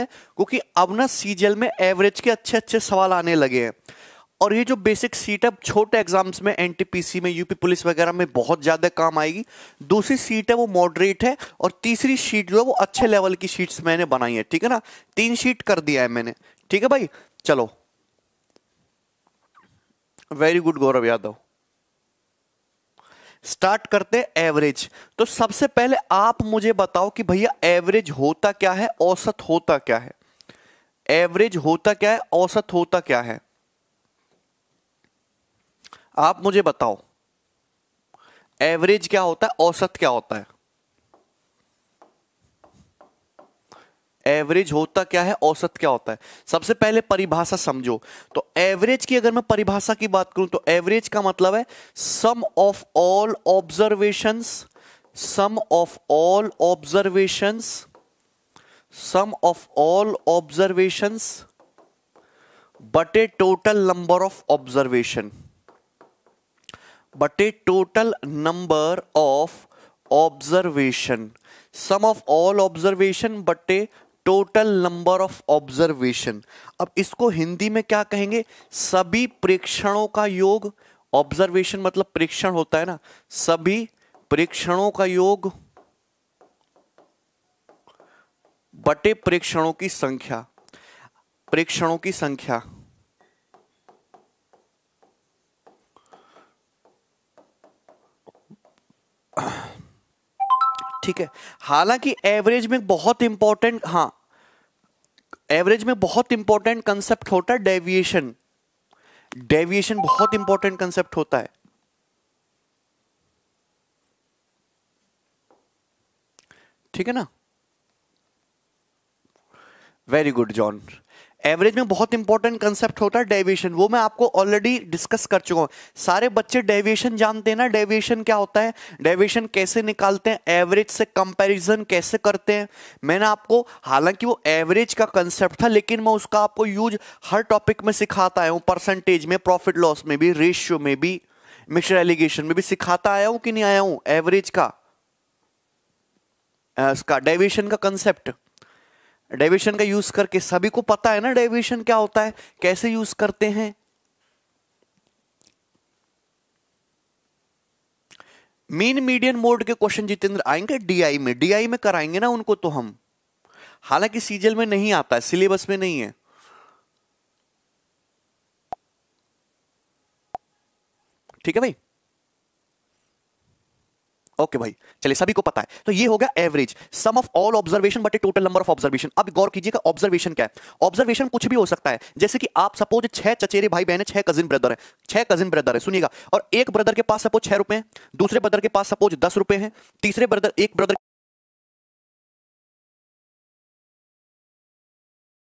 क्योंकि अब ना सीजीएल में एवरेज के अच्छे अच्छे सवाल आने लगे हैं। और ये जो बेसिक सीट है छोटे एग्ज़ाम्स में एनटीपीसी में यूपी पुलिस वगैरह में बहुत ज़्यादा काम आएगी। दूसरी सीट है, वो मॉडरेट है, और तीसरी सीट जो है, वो अच्छे लेवल की सीट्स मैंने बनाई है, ठीक है ना? तीन सीट कर दिया है मैंने। ठीक है भाई? चलो। Very good Gaurav Yadav. Start करते हैं एवरेज। तो सबसे पहले आप मुझे बताओ कि भैया एवरेज होता क्या है, औसत होता क्या है? एवरेज होता क्या है, औसत होता क्या है? आप मुझे बताओ। एवरेज क्या होता है, औसत क्या होता है? एवरेज होता क्या है, औसत क्या होता है? सबसे पहले परिभाषा समझो। तो एवरेज की अगर मैं परिभाषा की बात करूँ तो एवरेज का मतलब है sum of all observations sum of all observations sum of all observations बटे टोटल नंबर ऑफ़ ऑब्जर्वेशन बटे total number of observation sum of all observation बटे टोटल नंबर ऑफ़ ऑब्जर्वेशन अब इसको हिंदी में क्या कहेंगे? सभी प्रेक्षणों का योग ऑब्जर्वेशन मतलब प्रेक्षण होता है ना? सभी प्रेक्षणों का योग, बटे प्रेक्षणों की संख्या। प्रेक्षणों की संख्या। ठीक है। हालाँकि एवरेज में बहुत इंपॉर्टेंट हाँ एवरेज में बहुत इंपॉर्टेंट कंसेप्ट होता है डेविएशन डेविएशन बहुत इंपॉर्टेंट कंसेप्ट होता है. ठीक है ना? वेरी गुड जॉन एवरेज में बहुत इंपॉर्टेंट कंसेप्ट होता है डेविएशन वो मैं आपको ऑलरेडी डिस्कस कर चुका हूँ। सारे बच्चे डेविएशन जानते हैं ना डेविएशन क्या होता है? डेविएशन कैसे निकालते हैं? एवरेज से कंपैरिजन कैसे करते हैं? मैंने आपको, हालाँकि वो एवरेज का कंसेप्ट था, लेकिन मैं उसका आपको यूज़ हर टॉपिक में सिखाता आया हूँ। परसेंटेज में प्रॉफिट लॉस में भी रेशियो में भी मिक्सर एलिगेशन में भी सिखाता आया हूँ कि नहीं आया हूँ? एवरेज का इसका डेविएशन का कंसेप्ट डेविएशन का यूज़ करके सभी को पता है ना डेविएशन क्या होता है? कैसे यूज़ करते हैं? मीन मीडियन मोड के क्वेश्चन जितेंद्र आएँगे डीआई में। डीआई में कराएँगे ना उनको तो हम। हालाँकि सीजल में नहीं आता है, सिलेबस में नहीं है। ठीक है भाई? ओके भाई। चलिए, सभी को पता है। तो ये हो गया average sum of all observation but total number of observation अब गौर कीजिएगा ऑब्जर्वेशन क्या है? ऑब्जर्वेशन कुछ भी हो सकता है। जैसे कि आप सपोज़ छह चचेरे भाई बहन छह कजिन ब्रदर है। छह कजिन ब्रदर है, सुनिएगा। और एक ब्रदर के पास सपोज़ छह रुपए दूसरे ब्रदर के पास सपोज़ दस रुपए हैं, तीसरे ब्रदर एक ब्रदर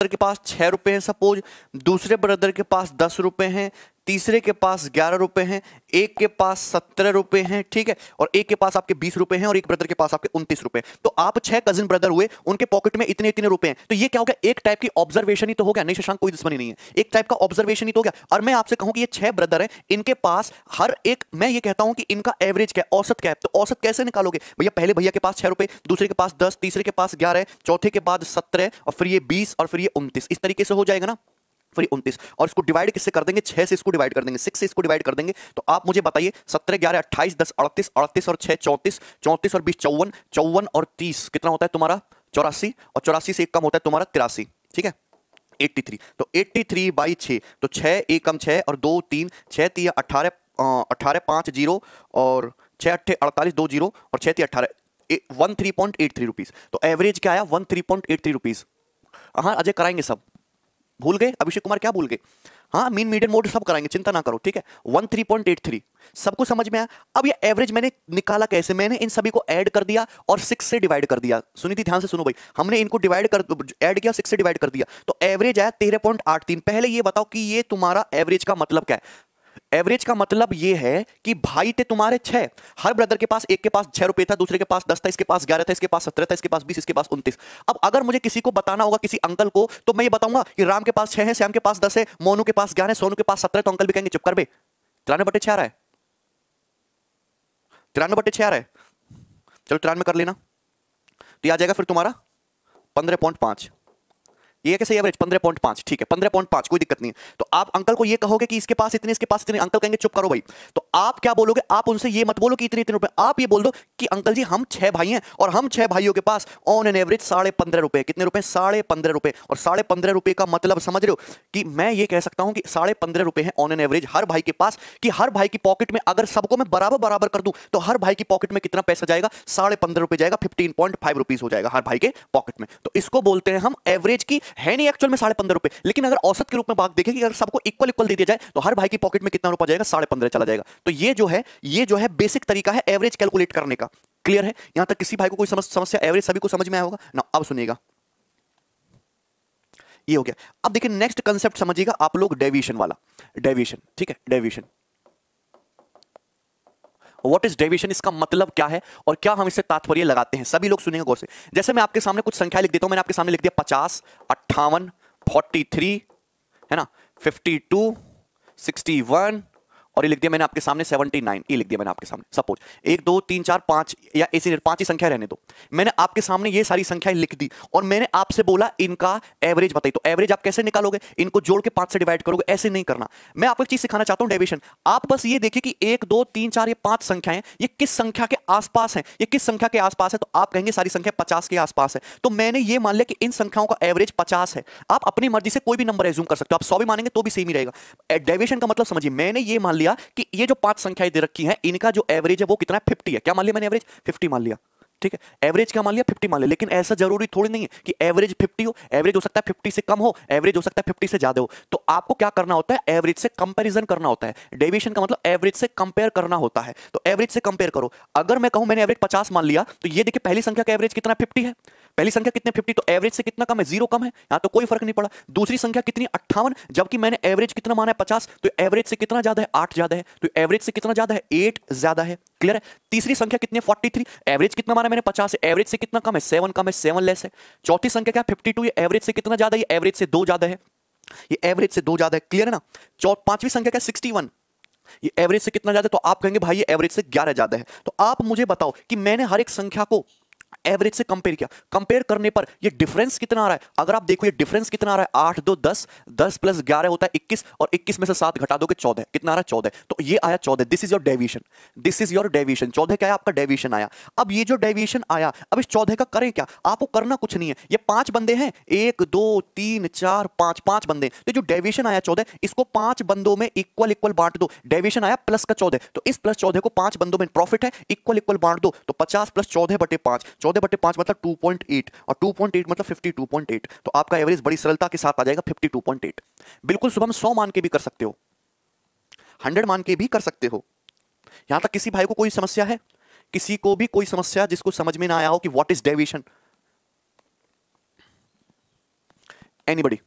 के पास छह रुपए हैं सपोज़ दूसरे ब्रदर के पास दस रुपए हैं तीसरे के पास ग्यारह रुपए हैं, एक के पास सत्रह रुपए हैं, ठीक है? और एक के पास आपके बीस रुपए हैं और एक ब्रदर के पास आपके उनतीस रुपए तो आप छह कजिन ब्रदर हुए, उनके पॉकेट में इतने इतने रुपए हैं। तो ये क्या हो गया? एक टाइप की ऑब्जर्वेशन ही तो हो गया। नहीं शशांक, कोई दुश्मनी नहीं है। एक टाइप का ऑब्जर्वेशन ही तो हो गया। और मैं आपसे कहूँ कि ये छह ब्रदर है, इनके पास हर एक, मैं ये कहता हूँ कि इनका एवरेज क्या है? औसत क्या है? तो औसत कैसे निकालोगे? भैया, पहले भैया के पास छह रुपए, दूसरे के पास दस, तीसरे के पास ग्यारह चौथे के बाद सत्रह और फिर ये बीस, और फिर ये उनतीस। इस तरीके से हो जाएगा ना? फिर उनतीस। और इसको डिवाइड किससे कर देंगे? छह से इसको डिवाइड कर देंगे। सिक्स से इसको डिवाइड कर देंगे। तो आप मुझे बताइए, सत्रह, ग्यारह, अट्ठाईस, दस, अड़तीस अड़तीस और छह, चौंतीस। चौंतीस और बीस, चौवन। चौवन और तीस, कितना होता है तुम्हारा? चौरासी। और चौरासी से एक कम होता है तुम्हारा तिरासी। ठीक है? 83 तो 83 थ्री बाई छः तो छः एक कम छः और दो, तीन। छः तीन, अट्ठारह अट्ठारह, पाँच, ज़ीरो। और छः अट्ठे, अड़तालीस, दो, ज़ीरो। और छः तीन, अट्ठारह। One three point eight three rupees तो एवरेज क्या आया? One three point eight three rupees हाँ अजय, कराएँगे सब। भूल गए? अभिषेक कुमार क्या भूल गए? हाँ मीन मीडियम मोड सब कराएँगे, चिंता ना करो, ठीक है? One three point eight three सबको समझ में आया? अब ये एवरेज मैंने निकाला कैसे? मैंने इन सभी को ऐड कर दिया और सिक्स से डिवाइड कर दिया। सुनी थी, ध्यान से सुनो भाई। हमने इनको डिवाइड कर ऐड किया सिक्स से डिवाइड कर दिया। तो एवरेज आया तेरह पॉइंट आठ तीन। पहले ये बताओ कि ये तुम्हारा एवरेज का मतलब क्या है? एवरेज का मतलब यह है कि भाई थे तुम्हारे छह। हर ब्रदर के पास एक के पास छह रुपए था, दूसरे के पास दस था, इसके पास ग्यारह था, इसके पास सत्रह था, इसके पास बीस, इसके पास उनतीस। अब अगर मुझे किसी को बताना होगा, किसी अंकल को तो मैं ये बताऊँगा कि राम के पास छह है, श्याम के पास दस है, मोनू के पास ग्यारह सोनू के पास सत्रह तो अंकल भी कहेंगे, चुप कर बे। तिरानवे बटे छह है। तिरानवे बटे छह है। चलो तिरानवे कर लेना। तो आ जाएगा फिर तुम्हारा पंद्रह पॉइंट पाँच। ये कैसे एवरेज पंद्रह पॉइंट पाँच। ठीक है, पंद्रह पॉइंट पाँच, कोई दिक्कत नहीं। तो आप अंकल को ये कहोगे कि इसके पास इतने, इसके पास इतने, अंकल कहेंगे, चुप करो भाई। तो आप क्या बोलोगे? आप उनसे ये मत बोलो कि इतने इतने रुपए। आप ये बोल दो कि, अंकल जी, हम छह भाई हैं और हम छह भाइयों के पास ऑन एन एवरेज साढ़े पंद्रह रुपए। कितने रुपए? साढ़े पंद्रह रुपए। और साढ़े पंद्रह रुपए का मतलब समझ रहे हो कि मैं ये कह सकता हूँ कि साढ़े पंद्रह रुपए है ऑन एन एवरेज हर भाई के पास कि हर भाई की पॉकेट में अगर सबको मैं बराबर बराबर कर दूँ तो हर भाई की पॉकेट में कितना पैसा जाएगा? साढ़े पंद्रह रुपए जाएगा फिफ्टीन पॉइंट फाइव रुपीज़ हो जाएगा हर भाई के पॉकेट में। तो इसको बोलते हैं हम एवरेज की है नहीं एक्चुअल में साढ़े पंद्रह रुपए। लेकिन अगर औसत के रूप में बात देखें कि अगर सबको इक्वल इक्वल दे दिया जाए तो हर भाई की पॉकेट में कितना रुपया जाएगा? साढ़े पंद्रह चला जाएगा। तो ये जो है, ये जो है बेसिक तरीका है एवरेज कैलकुलेट करने का। क्लियर है? यहाँ तक किसी भाई को कोई समस्या एवरेज सभी को समझ में आया होगा? ना, अब सुनिएगा। ये हो गया। अब देखिए नेक्स्ट कंसेप्ट समझिएगा आप लोग डेविएशन वाला। डेविएशन ठीक है? डेविएशन व्हाट इज़ डेविएशन इसका मतलब क्या है? और क्या हम इसे तात्पर्य लगाते हैं? सभी लोग सुनेंगे गौर से। जैसे मैं आपके सामने कुछ संख्या लिख देता हूँ, मैंने आपके सामने लिख दिया पचास, अट्ठावन फोर्टी थ्री है ना? फिफ्टी टू सिक्सटी वन और ये लिख दिया मैंने आपके सामने 79 ये लिख दिया मैंने आपके सामने सपोज़ एक, दो, तीन, चार, पाँच, या ऐसी पाँच ही संख्या रहने दो। मैंने आपके सामने ये सारी संख्याएँ लिख दी और मैंने आपसे बोला, इनका एवरेज बताइए। तो एवरेज आप कैसे निकालोगे? इनको जोड़ के पाँच से डिवाइड करोगे, ऐसे नहीं करना। मैं आपको एक चीज़ सिखाना चाहता हूँ डेविशन आप बस ये देखिए कि एक, दो, तीन, चार, ये पाँच संख्याएँ, ये किस संख्या के आसपास है? ये किस संख्या के आसपास है? तो आप कहेंगे सारी संख्या पचास के आसपास है। तो मैंने ये मान लिया कि इन संख्याओं का एवरेज पचास है। आप अपनी मर्ज़ी से कोई भी नंबर एज्यूम कर सकते हो। आप सौ भी मानेंगे तो भी सेम ही रहेगा। डेविशन का मतलब समझिए, मैंने ये मान लिया कि ये जो पाँच संख्याएँ दे रखी हैं, इनका जो एवरेज है वो कितना है? फिफ्टी है। क्या मान लिया मैंने एवरेज फिफ्टी मान लिया। ठीक है? एवरेज क्या मान लिया 50 मान लिया, लेकिन ऐसा ज़रूरी थोड़ी नहीं है कि एवरेज 50 हो एवरेज हो सकता है 50 से कम हो एवरेज हो सकता है 50 से ज़्यादा हो। तो आपको क्या करना होता है? एवरेज से कंपैरिजन करना होता है। डेविएशन का मतलब एवरेज से कंपेयर करना होता है। तो एवरेज से कंपेयर करो। अगर मैं कहूँ मैंने एवरेज पचास मान लिया तो ये देखिए पहली संख्या का एवरेज कितना फिफ्टी है? पहली संख्या कितने फिफ्टी तो एवरेज से कितना कम है? ज़ीरो कम है। यहाँ तो कोई फ़र्क नहीं पड़ा। दूसरी संख्या कितनी? अट्ठावन। जबकि मैंने एवरेज कितना माना है? पचास। तो एवरेज से कितना ज़्यादा है? आठ ज़्यादा है। तो एवरेज से कितना ज़्यादा है? एट ज़्यादा है। क्लियर है? तीसरी संख्या कितनी है? फोर्टी थ्री एवरेज कितना माना मैंने? पचास है। एवरेज से कितना कम है? सेवन कम है सेवन लेस है। चौथी संख्या क्या? फिफ्टी टू एवरेज से कितना ज़्यादा है? एवरेज से दो ज़्यादा है। ये एवरेज से दो ज़्यादा है। क्लियर है ना? पांचवी संख्या क्या? सिक्सटी वन ये एवरेज से कितना ज़्यादा तो आप कहेंगे, भाई, ये एवरेज से ग्यारह ज़्यादा है। तो आप मुझे बताओ कि मैंने हर एक संख्या को एवरेज से कंपेयर किया। कंपेयर करने पर ये डिफरेंस कितना आ रहा है? अगर आप देखो ये डिफरेंस कितना आ रहा है? आठ, दो, दस दस प्लस ग्यारह होता है इक्कीस और इक्कीस में से सात घटा दोगे चौदह। कितना आ रहा है? चौदह। तो ये आया चौदह। This is your deviation this is your deviation चौदह क्या है? आपका डेविएशन आया। अब ये जो डेविएशन आया, अब इस चौदह का करें क्या? आपको करना कुछ नहीं है। ये पाँच बंदे हैं। एक, दो, तीन, चार, पाँच पाँच बंदे। तो जो डेविएशन आया चौदह, इसको पाँच बंदों में इक्वल इक्वल बांट दो। डेविएशन आया प्लस का चौदह। तो इस प्लस चौदह को पाँच बंदों में प्रॉफिट है। इक्वल इक्वल बांट दो। तो पचास प्लस चौदह बटे पाँच। चौदह बटे पाँच मतलब 2.8 और 2.8 मतलब 52.8 तो आपका एवरेज बड़ी सरलता के साथ आ जाएगा 52.8 बिल्कुल सुबह 100 मान के भी कर सकते हो। 100 मान के भी कर सकते हो। यहाँ तक किसी भाई को कोई समस्या है? किसी को भी कोई समस्या जिसको समझ में ना आया हो कि व्हाट इज़ डेविएशन एनीबडी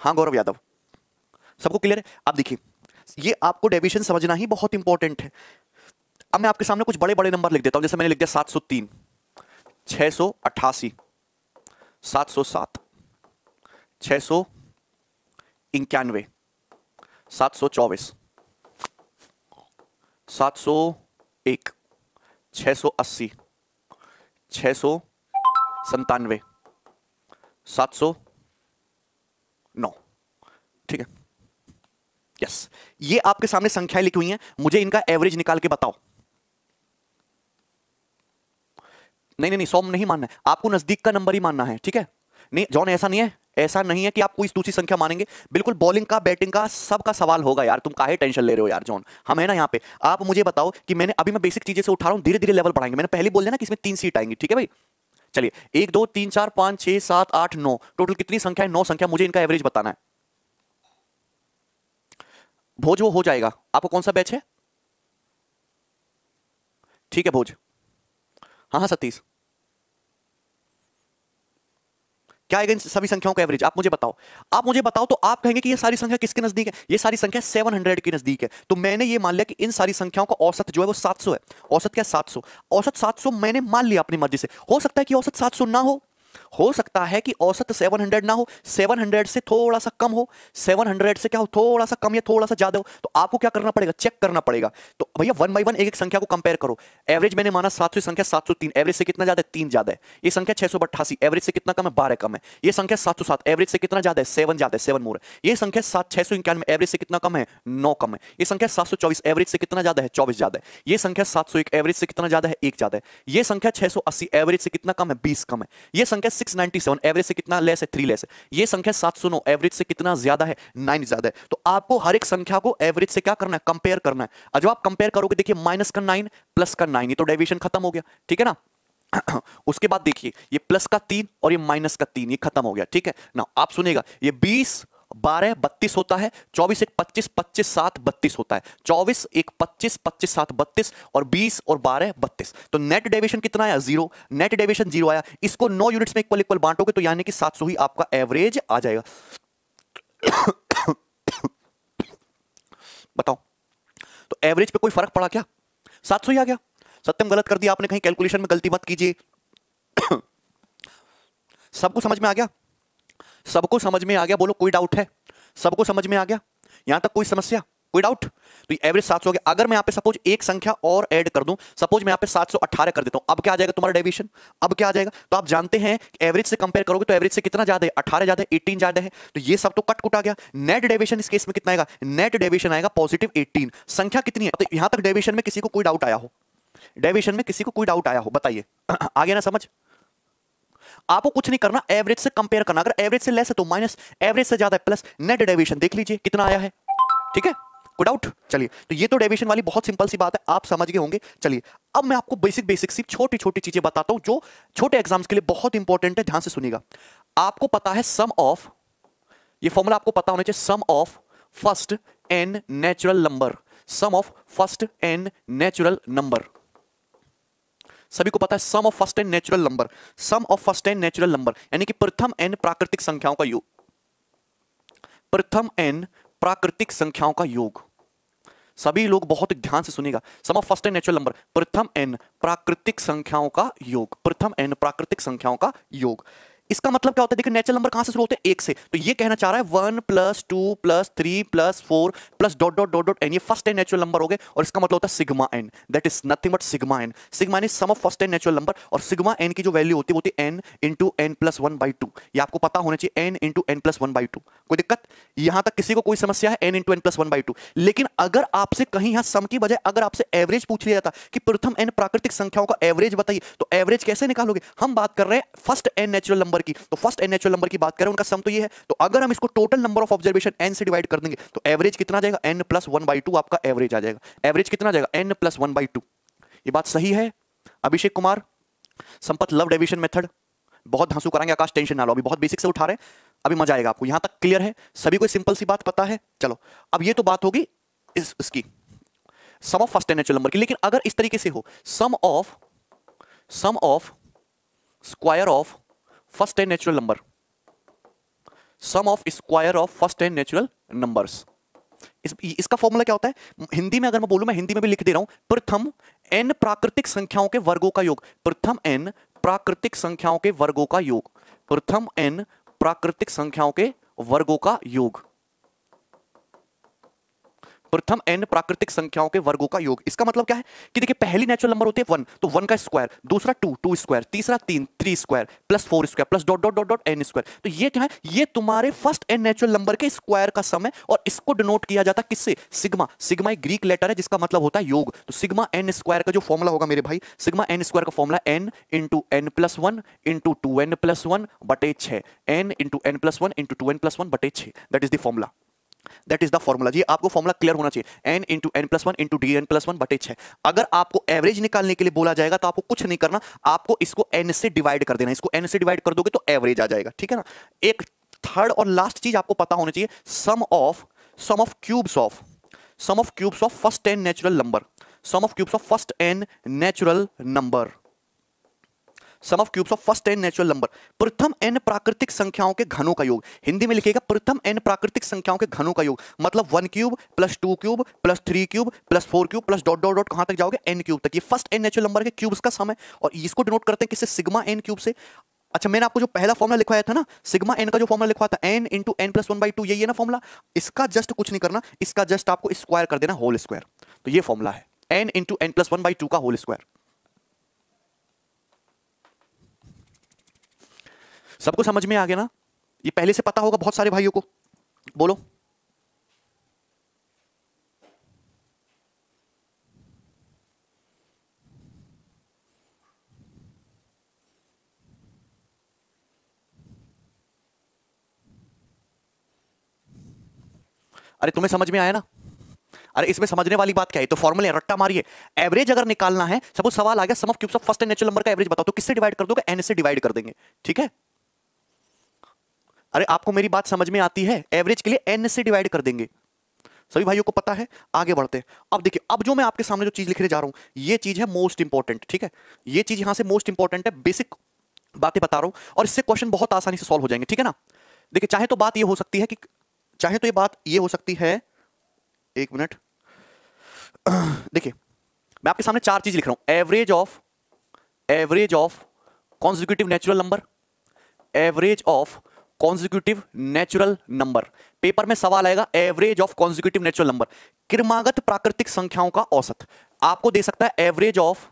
हाँ, गौरव यादव। सबको क्लियर है? अब देखिए, ये आपको डेविएशन समझना ही बहुत इंपॉर्टेंट है। अब मैं आपके सामने कुछ बड़े बड़े नंबर लिख देता हूँ, जैसे मैंने लिख दिया 703 छह सौ अट्ठासी, सात सौ सात छ सौ इक्यानवे, सात सौ चौबीस, सात सौ एक छ सौ अस्सी छ सौ संतानवे सात सौ नौ। ठीक है? यस ये आपके सामने संख्याएँ लिखी हुई हैं, मुझे इनका एवरेज निकाल के बताओ। नहीं नहीं नहीं, सौ नहीं मानना है। आपको नज़दीक का नंबर ही मानना है, ठीक है? नहीं, जॉन, ऐसा नहीं है। ऐसा नहीं है कि आप कोई दूसरी संख्या मानेंगे। बिल्कुल बॉलिंग का बैटिंग का सबका सवाल होगा यार। तुम काहे टेंशन ले रहे हो यार, जॉन? हम है ना यहाँ पे। आप मुझे बताओ कि मैंने अभी मैं बेसिक चीज़ें से उठा रहा हूँ धीरे धीरे लेवल बढ़ाएँगे। मैंने पहले बोल दिया ना कि इसमें तीन सीट आएँगी, ठीक है भाई? चलिए, एक, दो, तीन, चार, पाँच, छह, सात, आठ, नौ। टोटल कितनी संख्या है? नौ संख्या। मुझे इनका एवरेज बताना है। भोज, वो हो जाएगा। आपको कौन सा बैच है? ठीक है, भोज। हाँ हाँ सतीश। क्या आएगा इन सभी संख्याओं का एवरेज आप मुझे बताओ। आप मुझे बताओ तो आप कहेंगे कि ये सारी संख्या किसके नज़दीक है? ये सारी संख्या 700 के नज़दीक है। तो मैंने ये मान लिया कि इन सारी संख्याओं का औसत जो है वो 700 है। औसत क्या? 700 औसत 700 मैंने मान लिया अपनी मर्ज़ी से। हो सकता है कि औसत 700 ना हो। हो सकता है कि औसत 700 ना हो 700 से थोड़ा सा कम हो 700 से क्या हो, थोड़ा सा कम या थोड़ा सा ज़्यादा हो तो आपको क्या करना पड़ेगा? चेक करना पड़ेगा। तो भैया वन बाई वन एक एक संख्या को कंपेयर करो। एवरेज मैंने माना सात संख्या सात सौ तीन एवरेज से कितना ज़्यादा है? तीन ज़्यादा है। ये संख्या छह एवरेज से कितना कम है? बारह कम है। ये संख्या सात एवरेज से कितना ज़्यादा है? सेवन ज़्यादा है सेवन मोर ये संख्या सात, छह सौ इक्यानवे एवरेज से कितना कम है? नौ कम है। ये संख्या सात सौ चौबीस एवरेज से कितना ज़्यादा है? चौबीस ज़्यादा है। ये संख्या सात सौ एक एवरेज से कितना ज़्यादा है? एक ज़्यादा है। ये संख्या छह सौ अस्सी एवरेज से कितना कम है? बीस कम है। ये संख्या नाइनटी सेवन एवरेज से कितना लेस है? थ्री लेस है। ये संख्या सात सौ नौ एवरेज से कितना ज़्यादा है? नाइन ज़्यादा है। तो आपको हर एक संख्या को एवरेज से क्या करना है? कंपेयर करना है। जब आप कंपेयर करोगे, देखिए माइनस का नाइन प्लस का नाइन ये तो डेविएशन खत्म हो गया, ठीक है ना? उसके बाद देखिए, ये प्लस का तीन और ये माइनस का तीन, ये खत्म हो गया, ठीक है? ना आप सुनेगा ये बीस बारह, बत्तीस होता है, चौबीस एक पच्चीस पच्चीस सात, बत्तीस होता है। चौबीस एक पच्चीस पच्चीस सात, बत्तीस और बीस और बारह, बत्तीस। तो नेट डेविएशन कितना आया? ज़ीरो नेट डेविएशन ज़ीरो आया। इसको नौ यूनिट्स में इक्वल इक्वल बांटोगे तो यानी कि सात सौ ही आपका एवरेज आ जाएगा। बताओ। तो एवरेज पे कोई फ़र्क पड़ा क्या? सात सौ ही आ गया। सत्यम, गलत कर दिया आपने, कहीं कैलकुलेशन में गलती मत कीजिए। सबको समझ में आ गया? सबको समझ में आ गया, बोलो कोई डाउट है। सबको समझ में आ गया? यहाँ तक कोई समस्या? कोई डाउट तो एवरेज सात सौ गया। अगर मैं यहाँ पे सपोज़ एक संख्या और ऐड कर दूँ सपोज़ मैं यहाँ पे 718 कर देता हूँ, अब क्या आ जाएगा तुम्हारा डेविएशन अब क्या आ जाएगा? तो आप जानते हैं एवरेज से कंपेयर करोगे तो एवरेज से कितना ज़्यादा है? 18 ज़्यादा है 18 ज़्यादा है। तो ये सब तो कट कुट आ गया। नेट डेविएशन इस केस में कितना आएगा? नेट डेविएशन आएगा पॉजिटिव 18 संख्या कितनी है? तो यहाँ तक डेविएशन में किसी को कोई डाउट आया हो। डेविएशन में किसी को कोई डाउट आया हो, बताइए। आगे ना समझ? आपको कुछ नहीं करना एवरेज से कंपेयर करना। अगर एवरेज से लेस है तो माइनस एवरेज से ज़्यादा है प्लस नेट डेविएशन देख लीजिए, कितना आया है। ठीक है? कोई डाउट चलिए तो ये तो डेविएशन वाली बहुत सिंपल सी बात है, आप समझ गए होंगे। चलिए, अब मैं आपको बेसिक बेसिक सी छोटी छोटी चीज़ें बताता हूँ, जो छोटे एग्ज़ाम्स के लिए बहुत इंपॉर्टेंट है, ध्यान से सुनिएगा। आपको पता है सम ऑफ़ ये फॉर्मूला आपको पता होना चाहिए sum of first n natural number sum of first n natural number सभी को पता है sum of first and natural number sum of first and natural number यानी कि प्रथम एन प्राकृतिक संख्याओं का योग. प्रथम एन प्राकृतिक संख्याओं का योग. सभी लोग बहुत ध्यान से सुनेगा sum of first and natural number प्रथम एन प्राकृतिक संख्याओं का योग. प्रथम एन प्राकृतिक संख्याओं का योग. इसका मतलब क्या होता है? देखिए नेचुरल नंबर कहाँ से शुरू होते हैं? एक से। तो ये कहना चाह रहा है one plus two plus three plus four plus dot dot dot dot n ये फ़र्स्ट एन नेचुरल नंबर हो गए, और इसका मतलब होता है sigma n that is nothing but sigma n sigma n is sum of first n natural number और sigma N की जो वैल्यू होती है n into n plus one by two ये आपको पता होना चाहिए n into n plus one by two कोई दिक्कत? यहाँ तक किसी को कोई समस्या है n into n plus one by two लेकिन अगर आपसे कहीं यहाँ सम की बजाय, अगर आपसे एवरेज पूछ लिया जाता, कि प्रथम एन प्राकृतिक संख्याओं का एवरेज बताइए तो एवरेज कैसे निकालोगे? हम बात कर रहे हैं फ़र्स्ट एन नेचुरल नंबर की तो फ़र्स्ट एन नेचुरल नंबर की बात करें उनका सम तो ये है तो अगर हम इसको total number of observation n से डिवाइड कर देंगे तो एवरेज कितना जाएगा? N plus one by two आपका एवरेज आ जाएगा। एवरेज कितना जाएगा? N plus one by two ये बात सही है? अभिषेक कुमार संपत लव डेविशन मेथड बहुत धांसू कराएँगे आकाश टेंशन ना लो अभी बहुत बेसिक से उठा रहे अभी मज़ा आएगा आपको यहाँ तक क्लियर है सभी को सिंपल सी बात पता है चलो अब ये तो बात होगी इस, इसकी sum of first natural number की लेकिन अगर इस तरीके से हो sum of sum of square of first and natural number sum of square of first and natural numbers इस, इसका फॉर्मूला क्या होता है? हिंदी में अगर मैं बोलूँ मैं हिंदी में भी लिख दे रहा हूँ प्रथम एन प्राकृतिक संख्याओं के वर्गों का योग। प्रथम एन प्राकृतिक संख्याओं के वर्गों का योग। प्रथम एन प्राकृतिक संख्याओं के वर्गों का योग। प्रथम एन प्राकृतिक संख्याओं के वर्गों का योग। इसका मतलब क्या है? कि देखिए, पहली नेचुरल नंबर होती है वन तो वन का स्क्वायर दूसरा टू टू स्क्वायर तीसरा तीन three square plus four square plus dot dot dot n square तो ये क्या है? ये तुम्हारे फ़र्स्ट एन नेचुरल नंबर के स्क्वायर का सम है और इसको डिनोट किया जाता है किससे? सिग्मा सिग्मा एक ग्रीक लेटर है जिसका मतलब होता है योग। तो सिग्मा एन स्क्वायर का जो फॉर्मुला होगा मेरे भाई सिग्मा एन स्क्वायर का formula n into n plus one into two n plus one बटे छह। N into n plus one into two n plus one बटे छह। That is the formula that is the formula जी आपको formula clear होना चाहिए। N into n plus one into D n plus one बटे छह। अगर आपको एवरेज निकालने के लिए बोला जाएगा तो आपको कुछ नहीं करना। आपको इसको एन से डिवाइड कर देना। इसको एन से डिवाइड कर दोगे तो एवरेज आ जाएगा। ठीक है ना? एक थर्ड और लास्ट चीज़ आपको पता होना चाहिए। Sum of sum of cubes of sum of cubes of first n natural number sum of cubes of first n natural number sum of cubes of first n natural number प्रथम N प्राकृतिक संख्याओं के घनों का योग। हिंदी में लिखेगा प्रथम एन प्राकृतिक संख्याओं के घनों का योग। मतलब one cube plus two cube plus three cube plus four cube plus dot dot dot कहाँ तक जाओगे? एन क्यूब तक। ये फ़र्स्ट एन नेचुरल नंबर के क्यूब्स का सम है। और इसको डिनोट करते हैं किससे सिग्मा एन क्यूब से। अच्छा मैंने आपको जो पहला फॉर्मुला लिखवाया था ना सिग्मा एन का जो फॉर्मुला लिखवा था n into n plus one by two यही है ना फॉर्मुला इसका जस्ट कुछ नहीं करना। इसका जस्ट आपको स्क्वायर कर देना होल स्क्वायर तो ये फॉर्मुला है। N into n plus one by two का होल स्क्वायर सबको समझ में आ गया ना? ये पहले से पता होगा बहुत सारे भाइयों को। बोलो। अरे तुम्हें समझ में आया ना? अरे इसमें समझने वाली बात क्या है? तो फॉर्मूले रट्टा मारिए। एवरेज अगर निकालना है सपोज़ सवाल आ गया sum of cubes of first and natural number का एवरेज बताओ तो किससे डिवाइड कर दोगे? एन से डिवाइड कर देंगे। ठीक है? अरे, आपको मेरी बात समझ में आती है? एवरेज के लिए एन से डिवाइड कर देंगे। सभी भाइयों को पता है? आगे बढ़ते हैं। अब देखिए, अब जो मैं आपके सामने जो चीज़ लिखने जा रहा हूँ, ये चीज़ है मोस्ट इंपॉर्टेंट ठीक है? ये चीज़ यहाँ से मोस्ट इंपॉर्टेंट है बेसिक बातें बता रहा हूँ और इससे क्वेश्चन बहुत आसानी से सॉल्व हो जाएँगे, ठीक है ना? देखिए, चाहे तो बात ये हो सकती है कि, चाहे तो ये बात ये हो सकती है, एक मिनट। देखिए, मैं आपके सामने चार चीज़ लिख रहा हूँ। Average of average of consecutive natural number average of consecutive natural number paper में सवाल आएगा average of consecutive natural number क्रमागत प्राकृतिक संख्याओं का औसत. आपको दे सकता है average of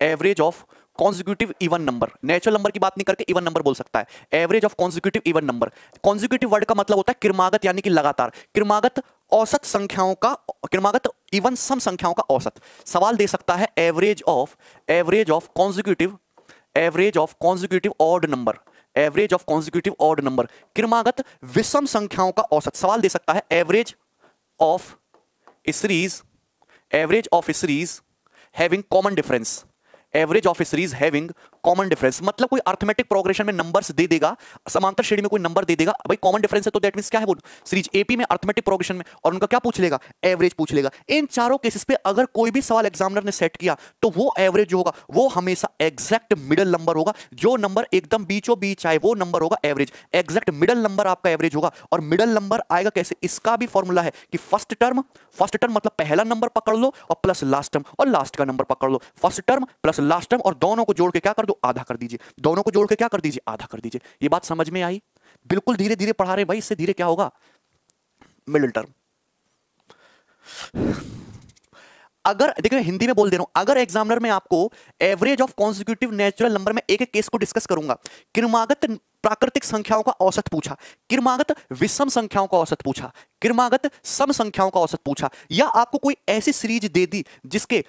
average of consecutive even number natural number की बात नहीं करके इवन नंबर बोल सकता है. Average of consecutive even number consecutive word का मतलब होता है क्रमागत यानी कि लगातार. क्रमागत औसत संख्याओं का क्रमागत इवन सम संख्याओं का औसत. सवाल दे सकता है average of average of consecutive average of consecutive odd number average of consecutive odd number क्रमागत विषम संख्याओं का औसत सवाल दे सकता है average of series average of series having common difference average of series having common difference मतलब कोई अर्थमेटिक प्रोग्रेशन में नंबर्स दे देगा, समांतर श्रेणी में कोई नंबर दे देगा, भाई कॉमन डिफरेंस है तो दैट मींस क्या है वो? सीरीज़ एपी में अर्थमेटिक प्रोग्रेशन में, और उनका क्या पूछ लेगा? एवरेज पूछ लेगा। इन चारों केसेस पे अगर कोई भी सवाल एग्जामिनर ने सेट किया तो वो एवरेज होगा। वो हमेशा एग्जैक्ट मिडल नंबर होगा। जो नंबर एकदम बीचों बीच आए, वो नंबर होगा एवरेज एग्जैक्ट मिडल नंबर आपका एवरेज होगा। और मिडल नंबर आएगा कैसे? इसका भी फॉर्मूला है कि फ़र्स्ट टर्म फ़र्स्ट टर्म मतलब पहला नंबर पकड़ लो, और प्लस लास्ट टर्म और लास्ट का नंबर पकड़ लो। First term plus last term और दोनों को जोड़ के क्या कर आधा कर दीजिए। दोनों को जोड़ के क्या कर दीजिए? आधा कर दीजिए। ये बात समझ में आई? बिल्कुल धीरे धीरे पढ़ा रहे भाई, इससे धीरे क्या होगा? Middle term. अगर देखिए हिंदी में बोल दे रहा हूँ, अगर एग्जामिनर में आपको average of consecutive natural number में एक एक केस को डिस्कस करूँगा, क्रमागत प्राकृतिक संख्याओं का औसत पूछा, क्रमागत विषम संख्याओं का औसत पूछा, क्रमागत सम संख्याओं का औसत पूछा, या आपको कोई ऐसी सीरीज़ दे दी जिसके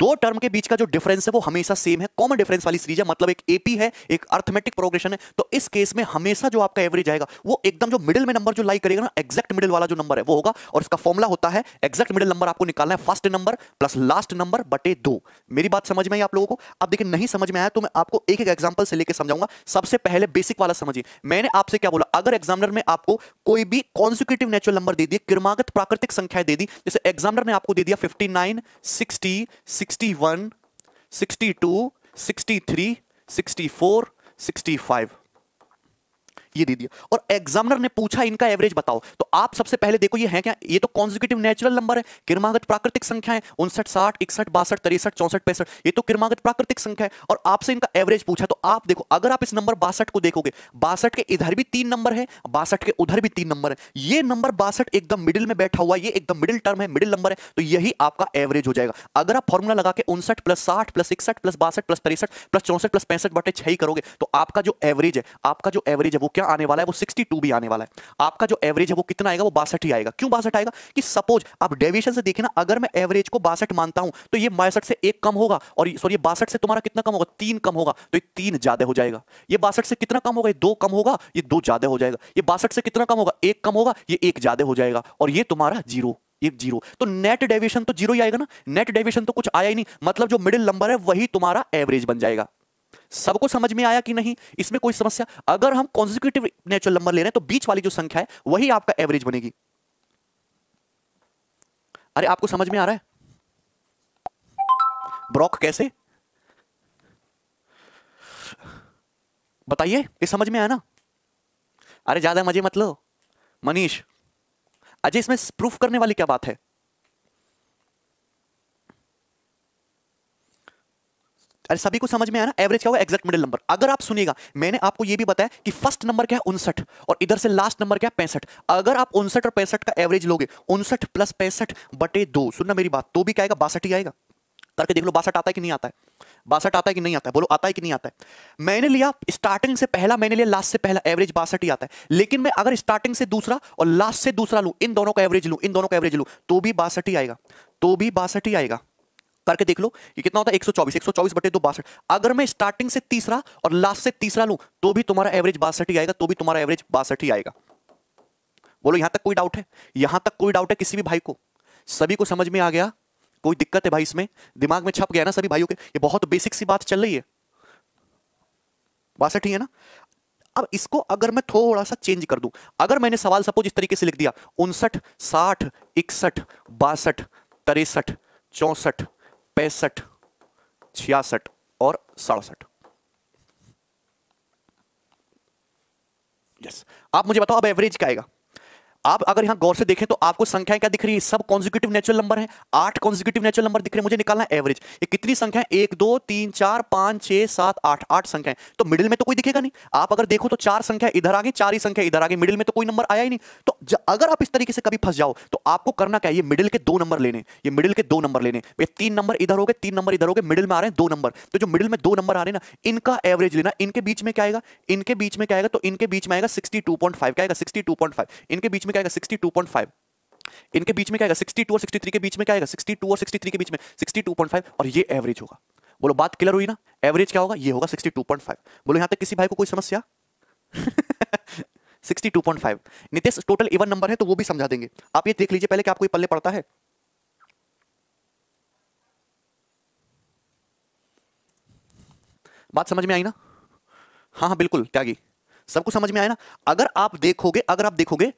दो टर्म के बीच का जो डिफरेंस है, वो हमेशा सेम है। कॉमन डिफरेंस वाली सीरीज़ है मतलब एक एपी है, एक अर्थमेटिक प्रोग्रेशन है। तो इस केस में हमेशा जो आपका एवरेज आएगा, वो एकदम जो मिडिल में नंबर जो लाई करेगा ना एक्जैक्ट मिडिल वाला जो नंबर है, वो होगा। और इसका फॉर्मुला होता है एक्जैक्ट मिडिल नंबर आपको निकालना है first number plus last number बटे दो। मेरी बात समझ में आई आप लोगों को? अब देखिए, नहीं समझ में आया तो मैं आपको एक एक एग्ज़ाम्पल से लेकर समझाऊँगा। सबसे पहले बेसिक वाला समझिए। मैंने आपसे क्या बोला? अगर एग्जामिनर में आपको कोई भी कॉन्सिक्यूटिव नेचुरल नंबर दे दिए क्रमागत प्राकृतिक संख्या दे दी, जैसे एग्जामिनर ने आपको दे दिया fifty nine sixty sixty one 62, 63, 64, 65 ये दे दिया। और एग्जामिनर ने पूछा, इनका एवरेज बताओ। तो आप सबसे पहले देखो, ये है क्या? ये तो कॉन्जिक्यूटिव नेचुरल नंबर है। क्रमागत प्राकृतिक संख्या है उनसठ, साठ, इकसठ, बासठ, तिरसठ, चौसठ, पैंसठ, ये तो क्रमागत प्राकृतिक संख्या है। और आपसे इनका एवरेज पूछा तो आप देखो, अगर आप इस नंबर बासठ को देखोगे, बासठ के इधर भी तीन नंबर है, बासठ के उधर भी तीन नंबर है। ये नंबर बासठ एकदम मिडिल में बैठा हुआ ये एकदम मिडिल टर्म है मिडिल नंबर है तो यही आपका एवरेज हो जाएगा। अगर आप फॉर्मुला लगा के उनसठ प्लस साठ प्लस इकसठ प्लस बासठ प्लस तिरसठ प्लस चौसठ प्लस पैंसठ बटे छह करोगे तो आपका जो एवरेज है, आपका जो एवरेज है, वो क्या आने वाला है, वो सिक्सटी 62 भी आने वाला है। आपका जो एवरेज है, वो कितना आएगा? वो बासठ ही आएगा। क्यों बासठ आएगा? कि सपोज़ आप डेविएशन से देखें ना, अगर मैं एवरेज को बासठ मानता हूँ तो ये बासठ से एक कम होगा और सॉरी बासठ से तुम्हारा कितना कम होगा? तीन कम होगा। तो ये तीन ज़्यादा हो जाएगा। ये बासठ से कितना कम होगा? ये दो कम होगा। ये दो ज़्यादा हो जाएगा। ये बासठ से कितना कम होगा? एक कम होगा। ये एक ज़्यादा हो जाएगा। और ये तुम्हारा ज़ीरो। एक ज़ीरो। तो नेट डेविएशन तो ज़ीरो ही आएगा ना? नेट डेविएशन तो कुछ आया ही नहीं। मतलब जो मिडिल नंबर है, वही तुम्हारा एवरेज बन जाएगा। सबको समझ में आया कि नहीं? इसमें कोई समस्या? अगर हम कॉन्जिक्यूटिव नेचुरल नंबर ले रहे हैं तो बीच वाली जो संख्या है, वही आपका एवरेज बनेगी। अरे, आपको समझ में आ रहा है? ब्रॉक कैसे? बताइए, ये समझ में आया ना? अरे, ज़्यादा मज़े मत लो। मनीष, अजय, इसमें प्रूफ करने वाली क्या बात है? अरे सभी को समझ में आया ना? एवरेज क्या होगा एग्जैक्ट मिडिल नंबर अगर आप सुनिएगा, मैंने आपको ये भी बताया कि फ़र्स्ट नंबर क्या है? उनसठ। और इधर से लास्ट नंबर क्या है? पैंसठ। अगर आप उनसठ और पैंसठ का एवरेज लोगे, उनसठ प्लस पैंसठ बटे दो, सुनना मेरी बात तो भी क्या आएगा? बासठ ही आएगा। करके देख लो, बासठ आता है कि नहीं आता है? बासठ आता है कि नहीं आता है? बोलो, आता है कि नहीं आता है? मैंने लिया स्टार्टिंग से पहला, मैंने लिया लास्ट से पहला एवरेज बासठ ही आता है। लेकिन मैं अगर स्टार्टिंग से दूसरा और लास्ट से दूसरा लू, इन दोनों का एवरेज लू, इन दोनों का एवरेज लू तो भी बासठ ही आएगा। तो भी बासठ ही आएगा। करके देख लो, ये कितना होता है? 124 124 बटे दो बासठ। अगर मैं स्टार्टिंग से तीसरा और लास्ट से तीसरा लूँ तो भी तुम्हारा एवरेज बासठ ही आएगा तो भी तुम्हारा एवरेज बासठ ही आएगा। बोलो, यहाँ तक कोई डाउट है? यहाँ तक कोई डाउट है किसी भी भाई को? सभी को समझ में आ गया? कोई दिक्कत है भाई इसमें? दिमाग में छप गया ना सभी भाइयों के? ये बहुत बेसिक सी बात चल रही है। बासठ ही है ना? अब इसको अगर मैं थोड़ा सा चेंज कर दूँ, अगर मैंने सवाल सपोज़ इस तरीके से लिख दिया, उनसठ, साठ, इकसठ, बासठ, तिरसठ, चौसठ पैंसठ छियासठ और सड़सठ। यस आप मुझे बताओ अब एवरेज क्या आएगा? आप अगर यहाँ गौर से देखें तो आपको संख्याएँ क्या दिख रही है? सब कॉन्जिक्यूटिव नेचुरल नंबर है। आठ कॉन्जिक्यूटिव नेचुरल नंबर दिख रहे हैं। मुझे निकालना है एवरेज ये कितनी संख्या है? एक, दो, तीन, चार, पाँच, छह, सात, आठ। आठ संख्याएँ तो मिडिल में तो कोई दिखेगा नहीं। आप अगर देखो तो चार संख्या इधर आ गई चार ही संख्या इधर आ गई मिडिल में तो कोई नंबर आया ही नहीं। तो अगर आप इस तरीके से कभी फंस जाओ तो आपको करना क्या ये मिडिल के दो नंबर लेने ये मिडिल के दो नंबर लेने ये तीन नंबर इधर हो गए, तीन नंबर इधर हो गए मिडिल में आ रहे हैं दो नंबर तो जो मिडिल में दो नंबर आ रहे हैं ना, इनका एवरेज लेना। इनके बीच में क्या आएगा? इनके बीच में क्या आएगा? तो इनके बीच में आएगा सिक्सटी क्या आएगा? सिक्सटी इनके बीच में क्या आएगा? Sixty two point five. इनके बीच में क्या आएगा? 62 और 63 के बीच में क्या आएगा? 62 और 63 के बीच में। 62.5 और ये एवरेज होगा। बोलो, बात क्लियर हुई ना? एवरेज क्या होगा? ये होगा 62.5 बोलो, यहाँ तक किसी भाई को कोई समस्या? 62.5 नितेश टोटल इवन नंबर है तो वो भी समझा देंगे। आप ये देख लीजिए पहले कि आपको ये पल्ले पड़ता है। बात समझ में आई ना? हाँ हाँ बिल्कुल, त्यागी। सबको समझ में आया ना? अगर आप देखोगे, अगर आप देखोगे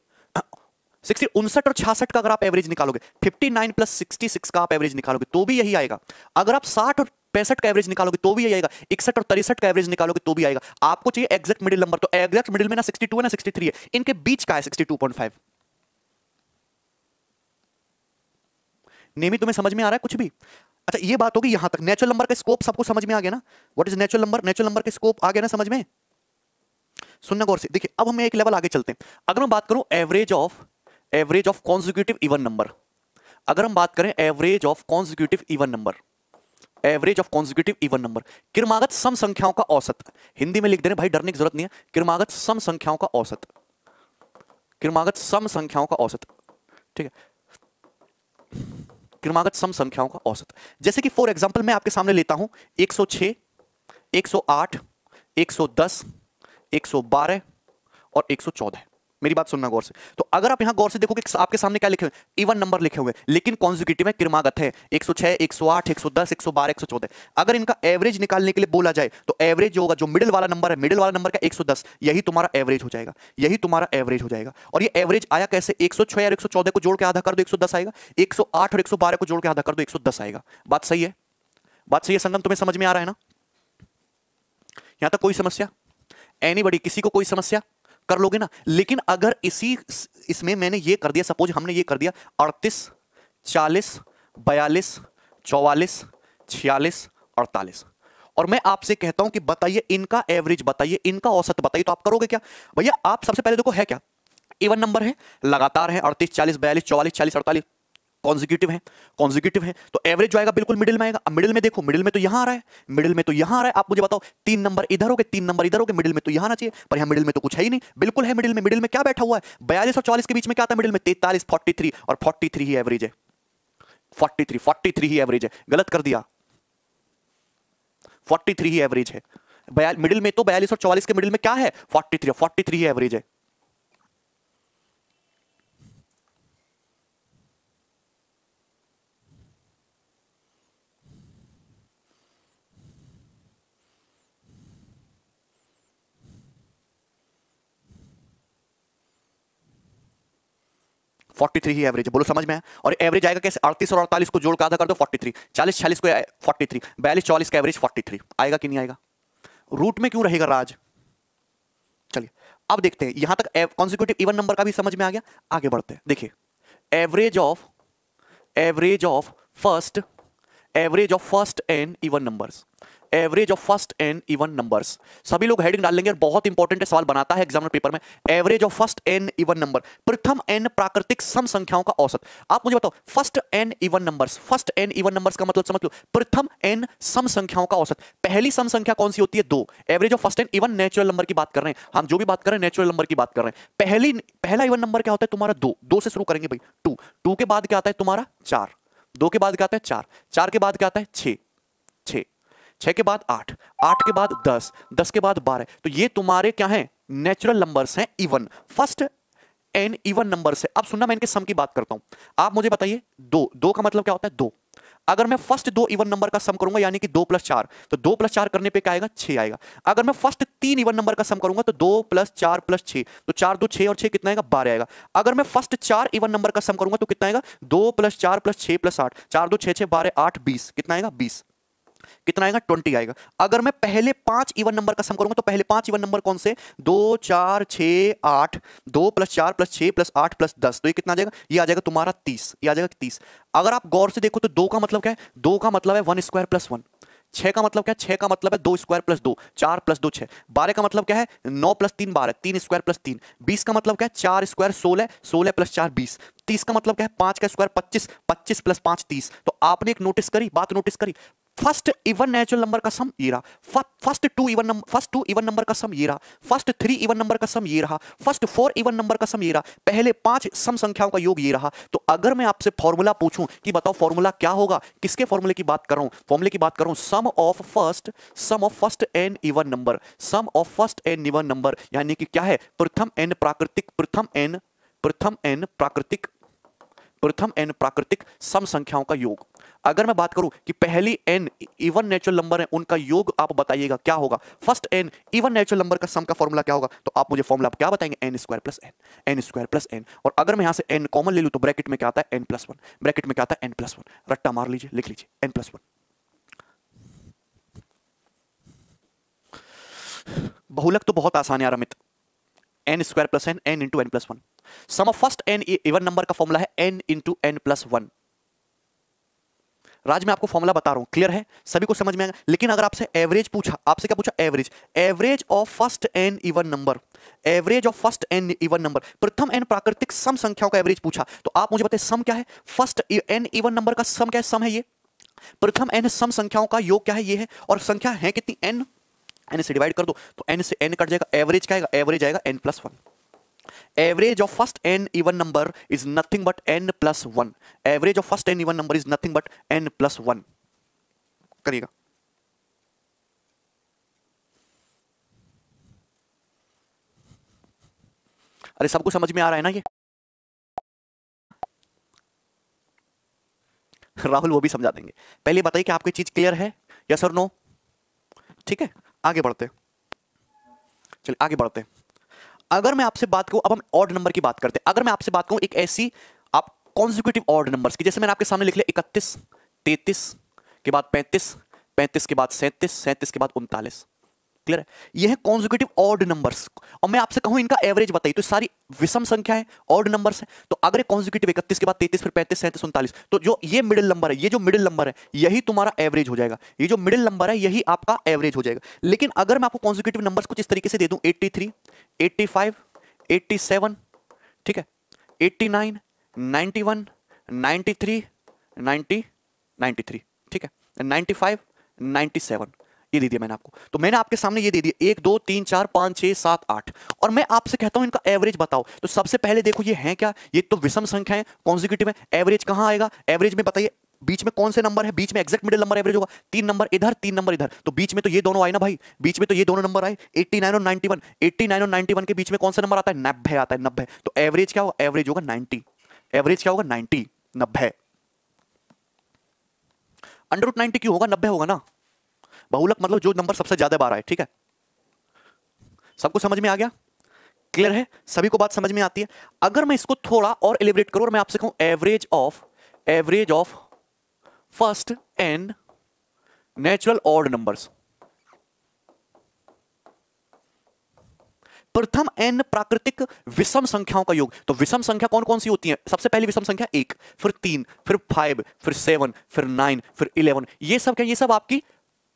उनसठ और छियासठ का अगर आप एवरेज निकालोगे 59 प्लस सिक्सटी का आप एवरेज निकालोगे तो भी यही आएगा। अगर आप 60 और पैंसठ का एवरेज निकालोगे तो भी यही आएगा। इकसठ और तिरसठ का एवरेज निकालोगे तो भी आएगा। आपको चाहिए एग्जैक्ट मिडिल नंबर तो एग्जैक्ट मिडिल में ना 62 है, ना 63 है। इनके बीच का है 62.5 नेमी, तुम्हें समझ में आ रहा है कुछ भी? अच्छा ये बात होगी यहाँ तक। नेचुरल नंबर का स्कोप सबको समझ में आ गया ना? What is natural number natural number का स्कोप आ गया ना समझ में? सुनना गौर से देखिए, अब हम एक लेवल आगे चलते हैं। अगर मैं बात करूँ average of average of consecutive even number अगर हम बात करें average of consecutive even number average of consecutive even number क्रमागत सम संख्याओं का औसत। हिंदी में लिख दे रहे भाई डरने की ज़रूरत नहीं है। क्रमागत सम संख्याओं का औसत। क्रमागत सम संख्याओं का औसत। ठीक है? क्रमागत सम संख्याओं का औसत। जैसे कि फॉर एग्जांपल मैं आपके सामने लेता हूँ 106 108 110 112 और 114 मेरी बात सुनना गौर से तो अगर आप यहाँ गौर से देखोगे आपके सामने क्या लिखे हुए इवन नंबर लिखे हुए लेकिन कॉन्जिक्यूटिव है क्रमागत है 106 108 110 112 114 अगर इनका एवरेज निकालने के लिए बोला जाए तो एवरेज जो होगा जो मिडिल वाला नंबर है मिडिल वाला नंबर का 110 यही तुम्हारा एवरेज हो जाएगा यही तुम्हारा एवरेज हो जाएगा और ये एवरेज आया कैसे 106 और 114 को जोड़ के आधा कर दो 110 आएगा 108 और 112 को जोड़ के आधा कर दो 110 आएगा बात सही है बात सही है संगम तुम्हें समझ में आ रहा है ना यहाँ तक कोई समस्या एनी किसी को कोई समस्या कर लोगे ना? लेकिन अगर इसी इसमें मैंने ये कर दिया सपोज़ हमने ये कर दिया, अड़तीस, चालीस, बयालीस, चौवालीस, छियालीस, अड़तालीस। और मैं आपसे कहता हूँ कि बताइए इनका एवरेज बताइए इनका औसत, बताइए तो आप करोगे क्या? भैया, आप सबसे पहले देखो है क्या? इवन नंबर है, लगातार है, अड़तीस, चालीस, बयालीस, चौवालीस, चालीस, अड़तालीस। कॉन्जिक्यूटिव है कॉन्जिक्यूटिव है तो एवरेज जो आएगा बिल्कुल मिडिल में आएगा। मिडिल में देखो मिडिल में तो यहाँ आ रहा है मिडिल में तो यहाँ आ रहा है। आप मुझे बताओ, तीन नंबर इधर हो गए तीन नंबर इधर हो गए मिडिल में तो यहाँ आना चाहिए। पर यहाँ मिडिल में तो कुछ है ही नहीं। बिल्कुल है मिडिल में मिडिल में क्या बैठा हुआ है? बयालीस और चौवालीस के बीच में क्या है मिडिल में? तैतालीस फोर्टी और फोर्टी ही एवरेज है। फोर्टी थ्री फोर्टी थ्री ही एवरेज है। गलत कर दिया। फोर्टी थ्री ही एवरेज है। मिडिल में तो बयालीस और चौवालीस के मिडिल में क्या है? Forty three forty three average है। फोर्टी थ्री ही। एवरेज बोलो, समझ में और एवरेज आएगा कैसे? अड़तीस और अड़तालीस को जोड़ का आधा कर दो फोर्टी थ्री चालीस, छियालीस को फोर्टी थ्री बयालीस, चौवालीस का एवरेज फोर्टी थ्री आएगा कि नहीं आएगा? रूट में क्यों रहेगा राज? चलिए, अब देखते हैं। यहाँ तक कॉन्सिक्यूटिव इवन नंबर का भी समझ में आ गया? आगे बढ़ते हैं। देखिए average of average of first average of first and even numbers average of first n even numbers सभी लोग हेडिंग डाल लेंगे और बहुत इंपॉर्टेंट सवाल बनाता है एग्ज़ाम पेपर में. Average of first n even number प्रथम एन प्राकृतिक सम संख्याओं का औसत. आप मुझे बताओ first n even numbers first n even numbers का मतलब समझ लो. प्रथम एन सम संख्याओं का औसत. पहली सम संख्या कौन सी होती है? दो. Average of first n even natural number की बात कर रहे हैं. हम जो भी बात कर रहे हैं नेचुरल नंबर की बात कर रहे हैं. पहली, पहला इवन नंबर क्या होता है? तुम्हारा दो. दो से शुरू करेंगे भाई. टू टू के बाद क्या आता है? तुम्हारा चार. दो के बाद क्या आता है? चार. चार के बाद क्या आता है? छह छह छह के बाद आठ आठ के बाद दस दस के बाद बारह। तो ये तुम्हारे क्या है? नेचुरल नंबर्स हैं even first n even number से अब सुनना, मैं इनके सम की बात करता हूँ। आप मुझे बताइए, दो दो का मतलब क्या होता है? दो। अगर मैं फ़र्स्ट दो इवन नंबर का सम करूँगा, यानी कि दो प्लस चार तो दो प्लस चार करने पे क्या आएगा? छह आएगा। अगर मैं फ़र्स्ट तीन इवन नंबर का सम करूँगा तो दो प्लस चार प्लस छह तो चार, दो, छह और छह कितना आएगा? बारह आएगा। अगर मैं फ़र्स्ट चार इवन नंबर का सम करूँगा तो कितना आएगा? दो प्लस चार प्लस छह प्लस आठ। चार, दो, छह छह, बारह, आठ, बीस। कितना आएगा? बीस। कितना आएगा? ट्वेंटी आएगा। अगर मैं पहले पाँच इवन नंबर का सम करूँगा तो पहले पाँच इवन नंबर कौन से? दो, चार छ आठ। दो प्लस चार प्लस छह प्लस आठ प्लस दस। तो ये कितना आ जाएगा? ये आ जाएगा तुम्हारा तीस। ये आ जाएगा तीस। अगर आप गौर से देखो तो दो का मतलब क्या है? दो का मतलब है वन स्क्वायर प्लस वन छह का मतलब क्या है? छह का मतलब है दो स्क्वायर प्लस दो। चार प्लस दो, छह। बारह का मतलब क्या है? नौ प्लस तीन, बारह। तीन स्क्वायर प्लस तीन। बीस का मतलब क्या है? चार स्क्वायर सोलह। सोलह प्लस चार, बीस। तीस का मतलब क्या है? पाँच का स्क्वायर पच्चीस। पच्चीस प्लस पाँच, तीस। तो आपने एक नोटिस करी, बात नोटिस करी। फ़र्स्ट इवन नेचुरल नंबर का सम ये रहा first two even number first two even number का सम ये रहा फ़र्स्ट थ्री इवन नंबर का सम ये रहा फ़र्स्ट फोर इवन नंबर का सम ये रहा पहले पाँच सम संख्याओं का योग ये रहा तो अगर मैं आपसे फॉर्मूला पूछूँ कि बताओ फॉर्मूला क्या होगा, किसके फॉर्मूले की बात कर? फॉर्मूले की बात कर sum of first sum of first n even number sum of first n even number यानी कि क्या है? प्रथम एन प्राकृतिक, प्रथम एन प्रथम एन प्राकृतिक प्रथम एन प्राकृतिक सम संख्याओं का योग। अगर मैं बात करूँ कि पहली एन इवन नेचुरल नंबर है, उनका योग आप बताइएगा, क्या होगा? First n even natural number का सम का फॉर्मूला क्या होगा? तो आप मुझे फॉर्मूला क्या बताएँगे? N square plus n n square plus n. और अगर मैं यहाँ से एन कॉमन ले लूँ तो ब्रैकेट में क्या आता है? N plus one. ब्रैकेट में क्या आता है? N plus one. रट्टा मार लीजिए, लिख लीजिए, एन प्लस वन। बहुलक तो बहुत आसान है Amit n square plus n n into n plus one. Sum of first n even number का फॉर्मूला है n into n plus one Raj, मैं आपको फॉर्मूला बता रहा हूँ। क्लियर है? सभी को समझ में आएगा लेकिन अगर आपसे एवरेज पूछा, आपसे क्या पूछा? Average average of first n even number average of first n even number प्रथम एन प्राकृतिक सम संख्याओं का एवरेज पूछा। तो आप मुझे बताए सम क्या है? फ़र्स्ट एन इवन नंबर का सम क्या है? सम है ये। प्रथम एन सम संख्याओं का योग क्या है? ये है। और संख्या है कितनी? एन एन से डिवाइड कर दो। तो एन से एन कट जाएगा। एवरेज क्या आएगा? एवरेज आएगा n plus one average of first n even number is nothing but n plus 1 average of first n even number is nothing but n plus 1 करिएगा अरे सबको समझ में आ रहा है ना ये राहुल वो भी समझा देंगे पहले बताइए कि आपकी चीज़ क्लियर है यस और नो ठीक है आगे बढ़ते चलिए आगे बढ़ते अगर मैं आपसे बात करूँ, अब हम ऑड नंबर की बात करते हैं। अगर मैं आपसे बात करूँ, एक ऐसी, आप कॉन्जिक्यूटिव ऑड नंबर्स की, जैसे मैंने आपके सामने लिख लिया, इकतीस, तैतीस, के बाद पैंतीस पैंतीस के बाद सैंतीस सैंतीस के बाद उनतालीस। क्लियर है? ये है कॉन्जिक्यूटिव ऑड नंबर्स और मैं आपसे कहूँ, इनका एवरेज बताइए तो सारी विषम संख्या है ऑड नंबर्स है। तो अगर कॉन्जिक्यूटिव इकतीस के बाद तैतीस, फिर पैंतीस, सैंतीस, उनतालीस तो जो ये मिडिल नंबर है, ये जो मिडिल नंबर है, यही तुम्हारा एवरेज हो जाएगा। ये जो मिडिल नंबर है, यही आपका एवरेज हो जाएगा। लेकिन अगर मैं आपको कॉन्जिक्यूटिव नंबर्स कुछ इस तरीके से दे दूँ eighty eighty five eighty seven ठीक है? Eighty nine ninety one ninety three ninety ninety three ठीक है? नाइन्टी फाइव नाइन्टी सेवन ये दे दिया मैंने आपको। तो मैंने आपके सामने ये दे दिया, एक, दो, तीन, चार, पाँच, छह, सात, आठ। और मैं आपसे कहता हूँ, इनका एवरेज बताओ। तो सबसे पहले देखो, ये है क्या? ये तो विषम संख्या है कॉन्जिक्यूटिव है एवरेज कहाँ आएगा? एवरेज में बताइए बीच में कौन से नंबर है? बीच में एग्जैक्ट मिडिल नंबर एवरेज होगा। तीन नंबर इधर, तीन नंबर इधर। तो बीच में तो ये दोनों आए ना भाई? बीच में तो ये दोनों नंबर आए। 89 और 91 89 और 91 के बीच में कौन सा नंबर आता है? नब्बे आता है, नब्बे। तो एवरेज क्या होगा एवरेज होगा 90 एवरेज क्या होगा? 90 नब्बे। अंडर रूट नाइनटी क्यों होगा? नब्बे होगा ना? बहुलक मतलब जो नंबर सबसे ज़्यादा बार आए, ठीक है? सबको समझ में आ गया? क्लियर है? सभी को बात समझ में आती है? अगर मैं इसको थोड़ा और एलिब्रेट करूँ और मैं आपसे कहूँ average of average of first n natural odd numbers प्रथम एन प्राकृतिक विषम संख्याओं का योग। तो विषम संख्या कौन कौन सी होती है? सबसे पहली विषम संख्या एक, फिर तीन, फिर फाइव फिर सेवन फिर नाइन फिर इलेवन ये सब क्या? ये सब आपकी,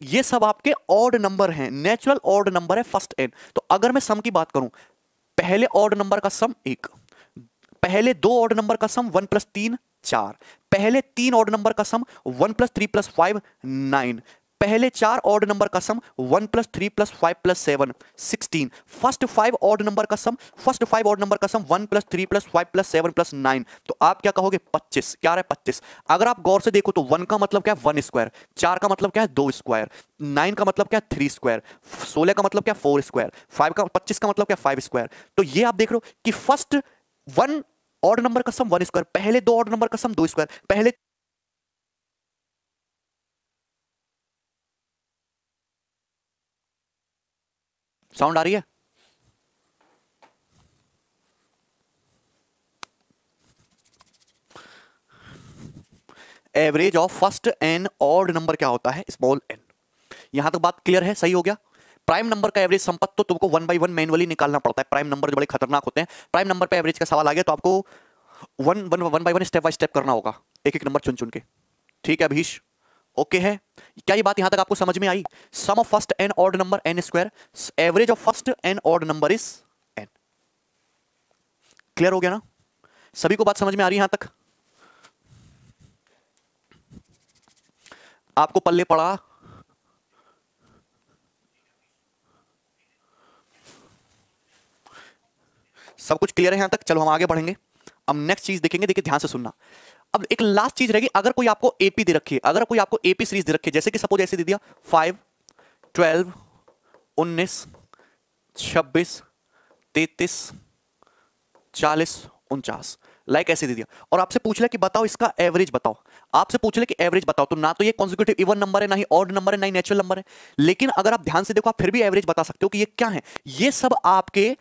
ये सब आपके ऑड नंबर हैं। नेचुरल ऑड नंबर है फ़र्स्ट एन तो अगर मैं सम की बात करूँ, पहले ऑड नंबर का सम एक, पहले दो ऑड नंबर का सम वन प्लस तीन, चार। पहले तीन ऑड नंबर का sum one plus three plus five nine पहले चार ऑड नंबर का sum one plus three plus five plus seven sixteen first five odd number का sum first five odd number का sum one plus three plus five plus seven plus nine तो आप क्या कहोगे? पच्चीस. क्या रहा है पच्चीस? अगर आप गौर से देखो तो वन का मतलब क्या है? वन स्क्वायर चार का मतलब क्या है? दो स्क्वायर नाइन का मतलब क्या है? थ्री स्क्वायर सोलह का मतलब क्या? है फोर स्क्वायर फाइव का, पच्चीस का मतलब क्या? है फाइव स्क्वायर तो ये आप देख रहे हो कि फ़र्स्ट वन ऑड नंबर का सम वन स्क्वायर पहले दो ऑड नंबर का सम दो स्क्वायर पहले साउंड आ रही है? Average of first n odd number क्या होता है? स्मॉल एन यहाँ तक बात क्लियर है? सही हो गया? प्राइम नंबर का एवरेज संपत्ति तो तुमको वन बाई वन मैनुअली निकालना पड़ता है। प्राइम नंबर जो बड़े खतरनाक होते हैं। प्राइम नंबर पे एवरेज का सवाल आ गया तो आपको one one one by one step by step करना होगा। एक एक नंबर चुन चुन के। ठीक है अभीश ओके है। क्या ये बात यहाँ तक आपको समझ में आई? Sum of first n odd number n square average of first n odd number is n clear हो गया ना? सभी को बात समझ में आ रही है यहाँ तक? आपको पल्ले पड़ा। सब कुछ क्लियर है यहाँ तक? चलो हम आगे बढ़ेंगे। अब नेक्स्ट चीज़ देखेंगे, देखिए ध्यान से सुनना। अब एक लास्ट चीज़ रहेगी, अगर कोई आपको एपी दे रखी है, अगर कोई आपको एपी सीरीज़ दे रखी है, जैसे कि सपोज़ ऐसे दे दिया फाइव ट्वेल्व उन्नीस, छब्बीस, तैतीस, चालीस, उनचास। लाइक ऐसे दे दिया। और आपसे पूछ लिया कि बताओ इसका एवरेज बताओ। आपसे पूछ ले कि एवरेज बताओ तो ना तो ये कॉन्जिक्यूटिव इवन नंबर है, ना ही ऑड नंबर है, ना ही नेचुरल नंबर है। लेकिन अगर आप ध्यान से देखो, आप फिर भी एवरेज बता सकते हो कि ये क्या है? ये सब आपके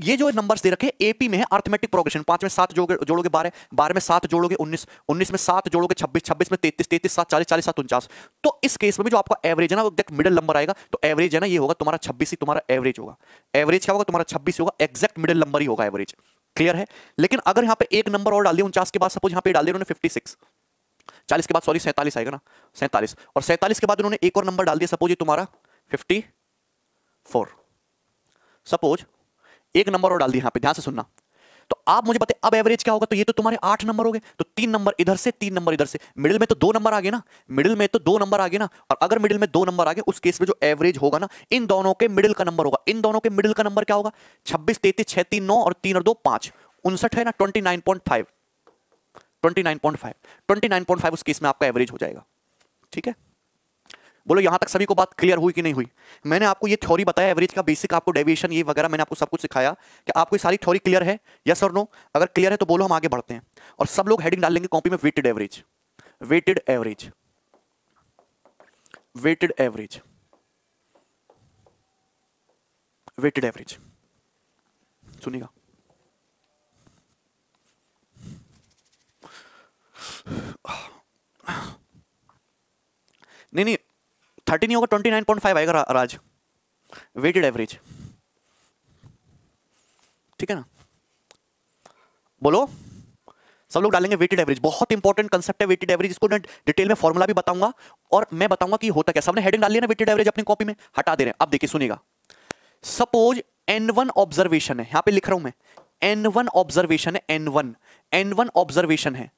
ये जो नंबर्स दे रखे एपी में है अर्थमेटिक प्रोग्रेशन पाँच में सात जोड़ोगे जोड़ोगे बारह बारह में सात जोड़ोगे उन्नीस उन्नीस में सात जोड़ोगे छब्बीस छब्बीस में तैतीस तैतीस, सात, चालीस चालीस, सात, उनचास। तो इस केस में भी जो आपका एवरेज है ना, वो मिडिल नंबर आएगा तो एवरेज है ना, ये होगा तुम्हारा छब्बीस ही तुम्हारा एवरेज होगा। एवरेज क्या होगा? तुम्हारा छब्बीस होगा एक्जैक्ट मिडिल नंबर ही होगा एवरेज क्लियर है? लेकिन अगर यहाँ पे एक नंबर और डाल दिया, उनचास के बाद सपोज़ यहाँ पे डाल दिया उन्होंने फिफ्टी सिक्स चालीस के बाद सॉरी सैंतालीस आएगा ना, सैंतालीस। और सैंतालीस के बाद उन्होंने एक और नंबर डाल दिया सपोज़ ये तुम्हारा फिफ्टी फोर सपोज़ एक नंबर और डाल दिया यहाँ पे ध्यान से सुनना। तो आप मुझे बताए, अब एवरेज क्या होगा? तो ये तो तुम्हारे आठ नंबर हो गए। तो तीन नंबर इधर से, तीन नंबर इधर से। मिडिल में तो दो नंबर आ गए ना। मिडिल में तो दो नंबर आ गए ना। और अगर मिडिल में दो नंबर आ गए, उस केस में जो एवरेज होगा ना, इन दोनों के मिडिल का नंबर होगा। इन दोनों के मिडिल का नंबर क्या होगा? छब्बीस, तैतीस, छह, तीन, नौ और तीन और दो, पाँच। उनसठ है ना twenty nine point five twenty nine point five twenty nine point five उस केस में आपका एवरेज हो जाएगा। ठीक है? बोलो, यहाँ तक सभी को बात क्लियर हुई कि नहीं हुई? मैंने आपको ये थ्योरी बताया एवरेज का बेसिक आपको डेविएशन ये वगैरह मैंने आपको सब कुछ सिखाया कि आपको ये सारी थ्योरी क्लियर है? यस और नो अगर क्लियर है तो बोलो, हम आगे बढ़ते हैं। और सब लोग हेडिंग डाल लेंगे कॉपी में weighted average weighted average weighted average weighted average सुनिएगा। नहीं नहीं थर्टी नहीं होगा ट्वेंटी नाइन पॉइंट फाइव आएगा राज। वेटेड एवरेज ठीक है ना? बोलो। सब लोग डालेंगे वेटेड एवरेज बहुत इंपॉर्टेंट कंसेप्ट है वेटेड एवरेज इसको मैं डिटेल में फॉर्मुला भी बताऊँगा और मैं बताऊँगा कि होता क्या। सबने हेडिंग डाल लिया ना वेटेड एवरेज अपनी कॉपी में? हटा दे रहे हैं। अब देखिए, सुनिएगा। सपोज़ एन वन ऑब्जर्वेशन है। यहाँ पे लिख रहा हूँ मैं। एन वन ऑब्जर्वेशन है n one n one observation है।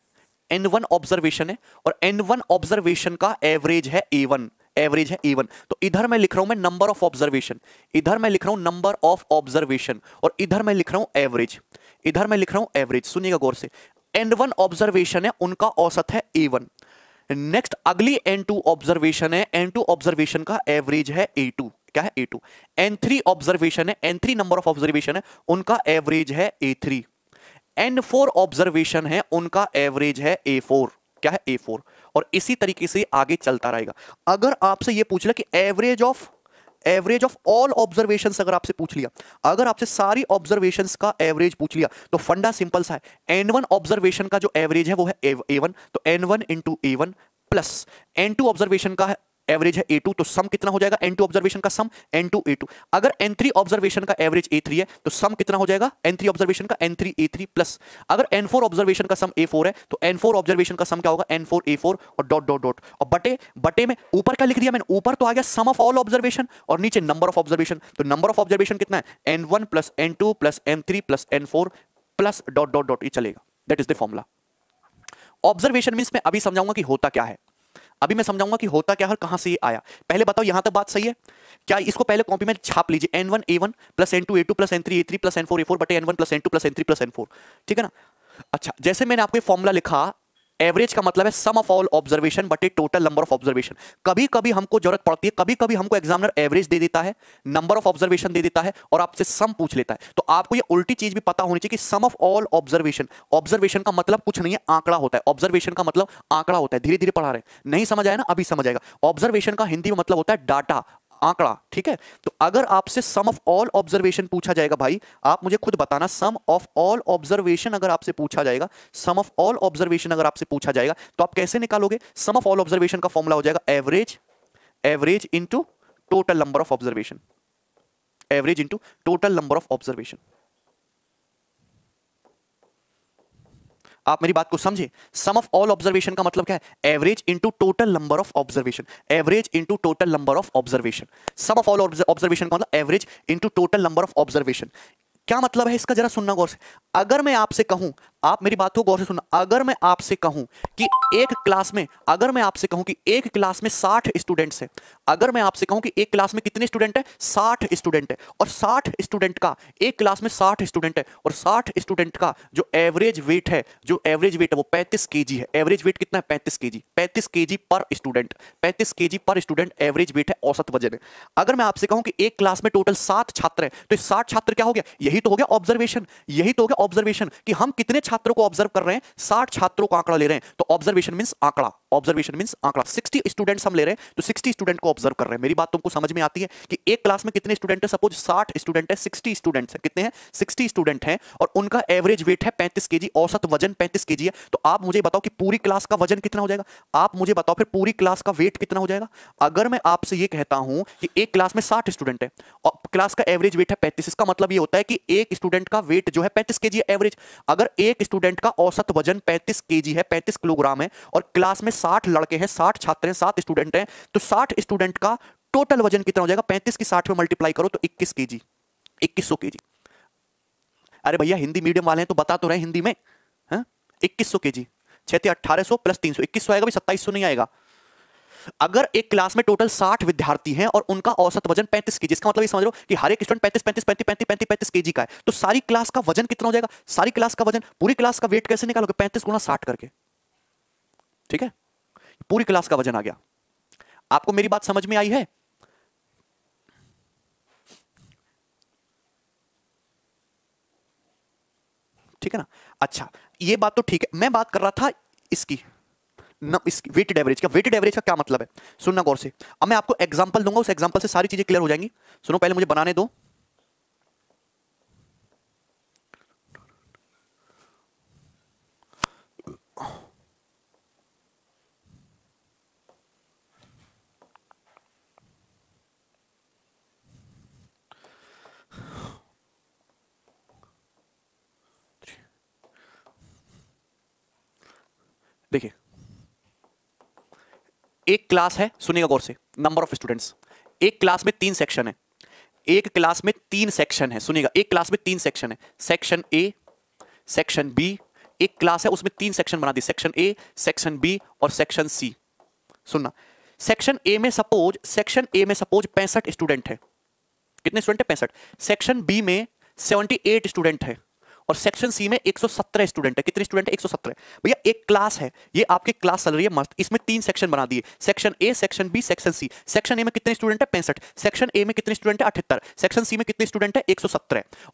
एन वन ऑब्जर्वेशन है और एन वन ऑब्जर्वेशन का एवरेज है ए वन एवरेज है इवन तो इधर मैं लिख रहा हूँ मैं नंबर ऑफ़ ऑब्जर्वेशन इधर मैं लिख रहा हूँ नंबर ऑफ़ ऑब्जर्वेशन और इधर मैं लिख रहा हूँ एवरेज इधर मैं लिख रहा हूँ एवरेज सुनिएगा गौर से. एन वन ऑब्जर्वेशन है, उनका औसत है ए वन नेक्स्ट अगली एन टू ऑब्जर्वेशन है एन टू ऑब्जर्वेशन का एवरेज है ए टू क्या है a two n three observation है n three number of observation है, उनका एवरेज है a three n four observation है, उनका एवरेज है ए फोर क्या है ए फोर और इसी तरीके से आगे चलता रहेगा। अगर आपसे ये पूछ लिया कि average of average of all observation अगर आपसे पूछ लिया, अगर आपसे सारी ऑब्जर्वेशन का एवरेज पूछ लिया तो फंडा सिंपल सा है। एन वन ऑब्जर्वेशन का जो एवरेज है वो है ए वन तो n one into a one plus n two observation का है एवरेज है ए टू तो सम कितना हो जाएगा? एन टू ऑब्जर्वेशन का sum n two a two अगर एन थ्री ऑब्जर्वेशन का एवरेज ए थ्री है तो सम कितना हो जाएगा? एन थ्री ऑब्जर्वेशन का n three a three plus अगर एन फोर ऑब्जर्वेशन का सम ए फोर है तो एन फोर ऑब्जर्वेशन का सम क्या होगा? एन फोर ए फोर और डॉट डॉट डॉट और बटे बटे में ऊपर क्या लिख दिया मैंने? ऊपर तो आ गया सम ऑफ़ ऑल ऑब्जर्वेशन और नीचे नंबर ऑफ़ ऑब्जर्वेशन तो नंबर ऑफ़ ऑब्जर्वेशन कितना है? N one plus n two plus n three plus n four plus dot dot dot ये चलेगा. That is the formula observation mean मैं अभी समझाऊँगा कि होता क्या है. अभी मैं समझाऊँगा कि होता क्या है कहाँ से ये आया। पहले बताओ, यहाँ तक बात सही है? क्या इसको पहले कॉपी में छाप लीजिए। N one a one plus n two a two plus n three a three plus n four a four बटे n one plus n two plus n three plus n four ठीक है ना? अच्छा जैसे मैंने आपको फॉर्मुला लिखा average का मतलब है sum of all observation but total number of observation कभी कभी हमको ज़रूरत पड़ती है कभी कभी हमको एग्जामिनर एवरेज दे देता है नंबर ऑफ़ ऑब्जर्वेशन दे देता है, और आपसे सम पूछ लेता है। तो आपको ये उल्टी चीज़ भी पता होनी चाहिए कि sum of all observation observation का मतलब कुछ नहीं है, आंकड़ा होता है। ऑब्जर्वेशन का मतलब आंकड़ा होता है। धीरे धीरे पढ़ा रहे नहीं समझ आया ना, अभी समझ आएगा। ऑब्जर्वेशन का हिंदी में मतलब होता है डाटा आंकड़ा, ठीक है? तो अगर आपसे सम ऑफ़ ऑल ऑब्जर्वेशन पूछा जाएगा भाई, आप मुझे खुद बताना सम ऑफ़ ऑल ऑब्जर्वेशन अगर आपसे पूछा जाएगा सम ऑफ़ ऑल ऑब्जर्वेशन अगर आपसे पूछा जाएगा तो आप कैसे निकालोगे? सम ऑफ़ ऑल ऑब्जर्वेशन का फॉर्मुला हो जाएगा average average into total number of observation average into total number of observation आप मेरी बात को समझे। सम ऑफ़ ऑल ऑब्जर्वेशन का मतलब क्या है? Average into total number of observation average into total number of observation sum of all observation का मतलब average into total number of observation क्या मतलब है इसका? जरा सुनना गौर से। अगर मैं आपसे कहूँ, आप मेरी बात को गौर से सुनना। अगर मैं आपसे कहूँ कि एक क्लास में, अगर मैं आपसे कहूँ कि एक क्लास में साठ स्टूडेंट्स हैं, अगर मैं आपसे कहूँ कि एक क्लास में कितने स्टूडेंट है? साठ स्टूडेंट है। और साठ स्टूडेंट का, एक क्लास में साठ स्टूडेंट है। और साठ स्टूडेंट का जो एवरेज वेट है, जो एवरेज वेट है, वो पैंतीस के है। एवरेज वेट कितना है? पैंतीस के जी पैंतीस के जी पर स्टूडेंट पैंतीस के जी पर स्टूडेंट एवरेज वेट है औसत वज़न। अगर मैं आपसे कहूँ कि एक क्लास में टोटल सात छात्र है तो साठ छात्र क्या हो गया? यही तो हो गया ऑब्जर्वेशन यही तो हो गया ऑब्जर्वेशन कि हम कितने छात्रों को ऑब्ज़र्व कर रहे हैं? साठ छात्रों का आंकड़ा ले रहे हैं। तो ऑब्जर्वेशन मीन आंकड़ा। ऑब्जर्वेशन मीन आंकड़ा। 60 स्टूडेंट्स हम ले रहे हैं तो 60 स्टूडेंट को ऑब्ज़र्व कर रहे हैं। मेरी बात तुमको समझ में आती है कि एक क्लास में कितने स्टूडेंट है? सपोज़ 60 स्टूडेंट है 60 स्टूडेंट्स है। कितने 60 स्टूडेंट हैं और उनका एवरेज वेट है 35 केजी औसत वज़न 35 केजी है। तो आप मुझे बताओ कि पूरी क्लास का वज़न कितना हो जाएगा? आप मुझे बताओ फिर पूरी क्लास का वेट कितना हो जाएगा? अगर मैं आपसे ये कहता हूँ कि एक क्लास में साठ स्टूडेंट है और क्लास का एवरेज वेट है पैंतीस, इसका मतलब ये होता है कि एक स्टूडेंट का वेट जो है पैंतीस के एवरेज अगर एक स्टूडेंट का औसत वज़न पैंतीस के है, पैंतीस किलोग्राम है और क्लास में साठ लड़के हैं, साठ छात्र हैं, सात स्टूडेंट हैं तो साठ स्टूडेंट का टोटल वज़न कितना हो जाएगा? पैंतीस की साठ में मल्टीप्लाई करो तो इक्कीस के जी इक्कीस अरे भैया, हिंदी मीडियम वाले हैं तो बता तो रहे हिंदी में हाँ? इक्कीस सौ के जी छह अट्ठारह सौ प्लस तीन सौ, इक्कीस सौ आएगा सत्ताईस सौ नहीं आएगा। अगर एक क्लास में टोटल साठ विद्यार्थी हैं और उनका औसत वज़न पैंतीस के जिसका मतलब ये समझ लो कि हर एक स्टूडेंट पैंतीस पैंतीस पैंतीस पैंतीस पैंतीस पैंतीस के का है। तो सारी क्लास का वज़न कितना हो जाएगा? सारी क्लास का वज़न, पूरी क्लास का वेट कैसे निकालोगे? पैंतीस गुना साठ करके। ठीक है? पूरी क्लास का वज़न आ गया। आपको मेरी बात समझ में आई है? ठीक है ना? अच्छा ये बात तो ठीक है। मैं बात कर रहा था इसकी। वेटेड एवरेज का वेटेड एवरेज का क्या मतलब है? सुनना गौर से। अब मैं आपको एग्ज़ाम्पल दूँगा, उस एग्ज़ाम्पल से सारी चीज़ें क्लियर हो जाएँगी। सुनो, पहले मुझे बनाने दो। देखिए एक क्लास है, सुनिएगा गौर से नंबर ऑफ़ स्टूडेंट्स एक क्लास में तीन सेक्शन है. एक क्लास में तीन सेक्शन है, सुनिएगा, एक क्लास में तीन सेक्शन है. सेक्शन ए सेक्शन बी एक क्लास है, उसमें तीन सेक्शन बना दी सेक्शन ए सेक्शन बी और सेक्शन सी सुनना. सेक्शन ए में सपोज़ सेक्शन ए में सपोज़ पैंसठ स्टूडेंट है. कितने स्टूडेंट है? पैंसठ. सेक्शन बी में सेवेंटी एट स्टूडेंट है. और सेक्शन सी में 117 स्टूडेंट है। कितने स्टूडेंट है? 117 भैया, एक क्लास है। ये आपकी क्लास चल रही है मस्त। इसमें तीन सेक्शन बना दिए। Section A section B section C section A में कितने स्टूडेंट है? पैंसठ। सेक्शन ए में कितने स्टूडेंट है? अठहत्तर। सेक्शन सी में कितने स्टूडेंट है? एक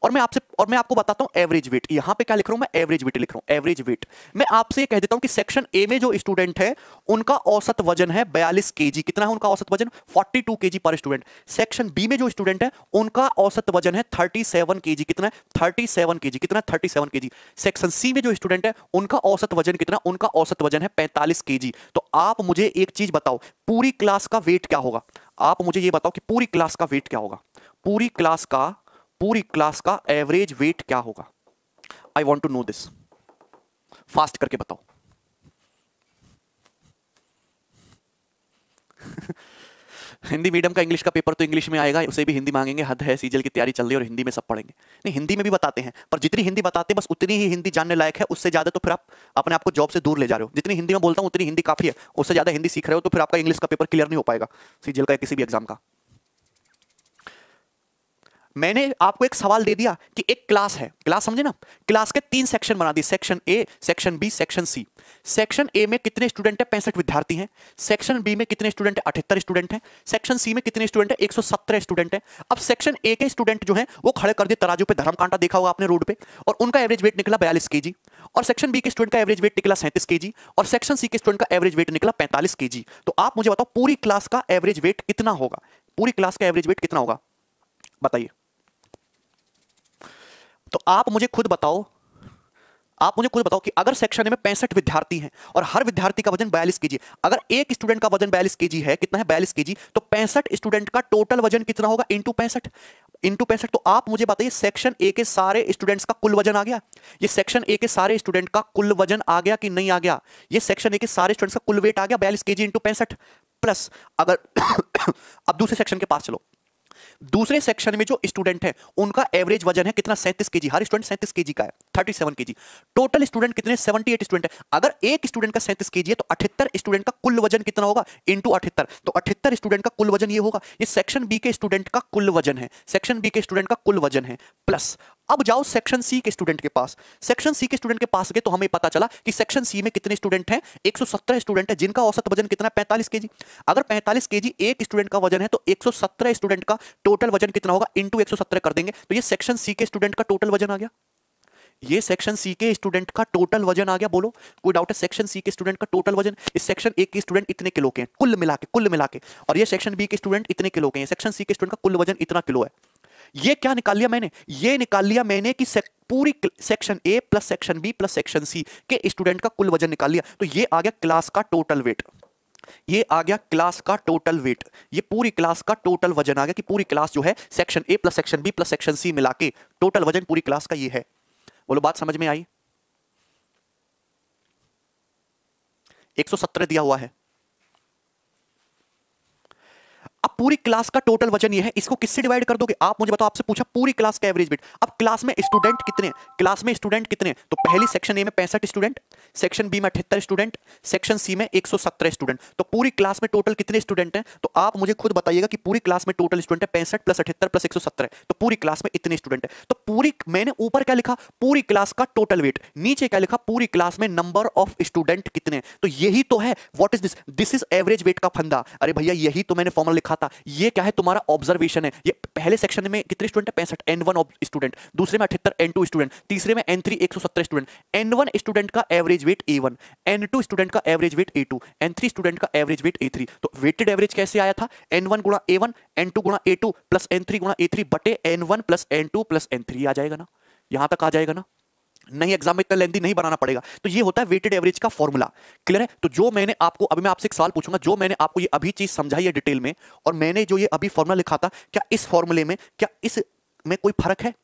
और मैं आपसे, और मैं आपको बताता हूँ एवरेज वेट यहाँ पे क्या लिख रहा हूँ मैं? एवरेज वेट लिख रहा हूँ। एवरेज वेट मैं आपसे ये कह देता हूँ कि सेक्शन ए में जो स्टूडेंट है, उनका औसत वज़न है बयालीस के कितना है उनका औसत वज़न? Forty two per student section B में जो स्टूडेंट है, उनका औसत वज़न है थर्टी सेवन कितना है? थर्टी सेवन कितना? Thirty seven K G section सी में जो स्टूडेंट है, उनका औसत वज़न कितना? उनका औसत वज़न है पैंतालीस के जी तो आप मुझे एक चीज़ बताओ, पूरी क्लास का वेट क्या होगा? आप मुझे ये बताओ कि पूरी क्लास का वेट क्या होगा? पूरी क्लास का, पूरी क्लास का एवरेज वेट क्या होगा? I want to know this fast करके बताओ. हिंदी मीडियम का इंग्लिश का पेपर तो इंग्लिश में आएगा, उसे भी हिंदी मांगेंगे, हद है सीजल की तैयारी चल रही है और हिंदी में सब पढ़ेंगे। नहीं, हिंदी में भी बताते हैं, पर जितनी हिंदी बताते हैं, बस उतनी ही हिंदी जानने लायक है, उससे ज़्यादा तो फिर आप अपने आपको जॉब से दूर ले जा रहे हो। जितनी हिंदी में बोलता हूँ, उतनी हिंदी काफ़ी है, उससे ज़्यादा हिंदी सीख रहे हो तो फिर आपका इंग्लिश का पेपर क्लियर नहीं हो पाएगा सीजल का किसी भी एग्ज़ाम का। मैंने आपको एक सवाल दे दिया कि एक क्लास है। क्लास समझे ना? क्लास के तीन सेक्शन बना दिए। Section A section B section C section A में कितने स्टूडेंट है? पैंसठ विद्यार्थी हैं। सेक्शन बी में कितने स्टूडेंट है? अठहत्तर स्टूडेंट हैं। सेक्शन सी में कितने स्टूडेंट है? 117 स्टूडेंट है। अब सेक्शन ए के स्टूडेंट जो है, वो खड़े कर दिए तराजू पे। धर्म कांटा देखा होगा आपने रोड पे। और उनका एवरेज वेट निकला बयालीस के और सेक्शन बी के स्टूडेंट का एवरेज वेट निकला सैंतीस के और सेक्शन सी के स्टूडेंट का एवरेज वेट निकला पैंतालीस के तो आप मुझे बताओ, पूरी क्लास का एवरेज वेट कितना होगा? पूरी क्लास का एवरेज वेट कितना होगा? बताइए। तो आप मुझे खुद बताओ, आप मुझे खुद बताओ कि अगर सेक्शन में पैंसठ विद्यार्थी हैं और हर विद्यार्थी का वज़न बयालीस के अगर एक स्टूडेंट का वज़न बयालीस के है, कितना है बयालीस के तो पैंसठ स्टूडेंट का टोटल वज़न कितना होगा? इंटू पैंसठ। इंटू पैंसठ तो आप मुझे बताइए सेक्शन ए के सारे स्टूडेंट्स का कुल वज़न आ गया? ये सेक्शन ए के सारे स्टूडेंट का कुल वज़न आ गया कि नहीं आ गया? ये सेक्शन ए के सारे स्टूडेंट्स का कुल वेट आ गया बयालीस के जी इंटू पैंसठ। प्लस अगर अब दूसरे सेक्शन के पास चलो। दूसरे सेक्शन में जो स्टूडेंट है, उनका एवरेज वज़न है कितना? सैंतीस के हर स्टूडेंट सैंतीस के का है थर्टी सेवन टोटल स्टूडेंट कितने? सेवेंटी स्टूडेंट है। अगर एक स्टूडेंट का सैंतीस के है तो अठहत्तर स्टूडेंट का कुल वज़न कितना होगा? इंटू अठहत्तर। तो अठहत्तर स्टूडेंट का कुल वज़न ये होगा। ये सेक्शन बी के स्टूडेंट का कुल वज़न है। सेक्शन बी के स्टूडेंट का कुल वज़न है। प्लस अब जाओ सेक्शन सी के स्टूडेंट के पास। सेक्शन सी के स्टूडेंट के पास गए तो हमें पता चला कि सेक्शन सी में कितने स्टूडेंट हैं। 117 स्टूडेंट है जिनका औसत वज़न कितना है? पैंतालीस के अगर पैंतालीस के एक स्टूडेंट का वज़न है तो 117 स्टूडेंट का टोटल वज़न कितना होगा? इंटू एक सौ सत्रह कर देंगे। तो ये सेक्शन सी के स्टूडेंट का टोटल वज़न आ गया। ये सेक्शन सी के स्टूडेंट का टोटल वज़न आ गया, बोलो। कोई डाउट है? सेक्शन सी के स्टूडेंट का टोटल वज़न। इस सेक्शन ए के स्टूडेंट इतने किलो के हैं। कुल मिला के, कुल मिला के। और ये सेक्शन बी के स्टूडेंट इतने किलो के हैं। सेक्शन सी के स्टूडेंट का कुल वज़न इतना किलो है। ये क्या निकाल लिया मैंने? ये निकाल लिया मैंने कि सेक, पूरी section A plus section B plus section C के स्टूडेंट का कुल वज़न निकाल लिया। तो ये आ गया क्लास का टोटल वेट ये आ गया क्लास का टोटल वेट ये पूरी क्लास का टोटल वज़न आ गया कि पूरी क्लास जो है section A plus section B plus section C मिला के टोटल वज़न पूरी क्लास का ये है। बोलो बात समझ में आई? 117 दिया हुआ है। पूरी क्लास का टोटल वज़न ये है, इसको किससे डिवाइड कर दोगे? आप मुझे बताओ, आपसे पूछा, पूरी क्लास का एवरेज वेट अब क्लास में स्टूडेंट कितने क्लास में स्टूडेंट कितने तो पहली सेक्शन ए में पैंसठ स्टूडेंट सेक्शन बी में अठहत्तर स्टूडेंट सेक्शन सी में एक स्टूडेंट तो पूरी क्लास में टोटल कितने स्टूडेंट हैं? तो आप मुझे खुद बताइएगा कि पूरी क्लास में टोटल स्टूडेंट है पैंसठ प्लस अठहत्तर प्लस एक तो पूरी क्लास में इतने स्टूडेंट है। तो पूरी, मैंने ऊपर क्या लिखा? पूरी क्लास का टोटल वेट नीचे क्या लिखा? पूरी क्लास में नंबर ऑफ़ स्टूडेंट कितने तो यही तो है। What is this this is average weight का फंदा। अरे भैया, यही तो मैंने फॉर्मल लिखा था। ये क्या है? तुम्हारा ऑब्जर्वेशन है। ये पहले सेक्शन में कितने स्टूडेंट है? पैंसठ। एन वन स्टूडेंट दूसरे में अठहत्तर। एन टू स्टूडेंट तीसरे में एन थ्री एक सौ सत्तर स्टूडेंट एन वन स्टूडेंट का average weight a one n two student का average weight a two n three student का एवरेज वेट ए थ्री तो वेटेड एवरेज कैसे आया था? एन वन गुणा ए वन एन टू गुणा a two plus n three गुणा ए थ्री बटे n one plus n two plus n three आ जाएगा ना? यहाँ तक आ जाएगा ना? नहीं एग्ज़ाम में इतना लेंदी नहीं बनाना पड़ेगा। तो ये होता है वेटेड एवरेज का फॉर्मूला क्लियर है? तो जो मैंने आपको, अभी मैं आपसे एक सवाल पूछूँगा, जो मैंने आपको ये अभी चीज़ समझाई है डिटेल में, और मैंने जो ये अभी फॉर्मूला लिखा था, क्या इस फॉर्मूले में, क्या इस में कोई फ़र्क है?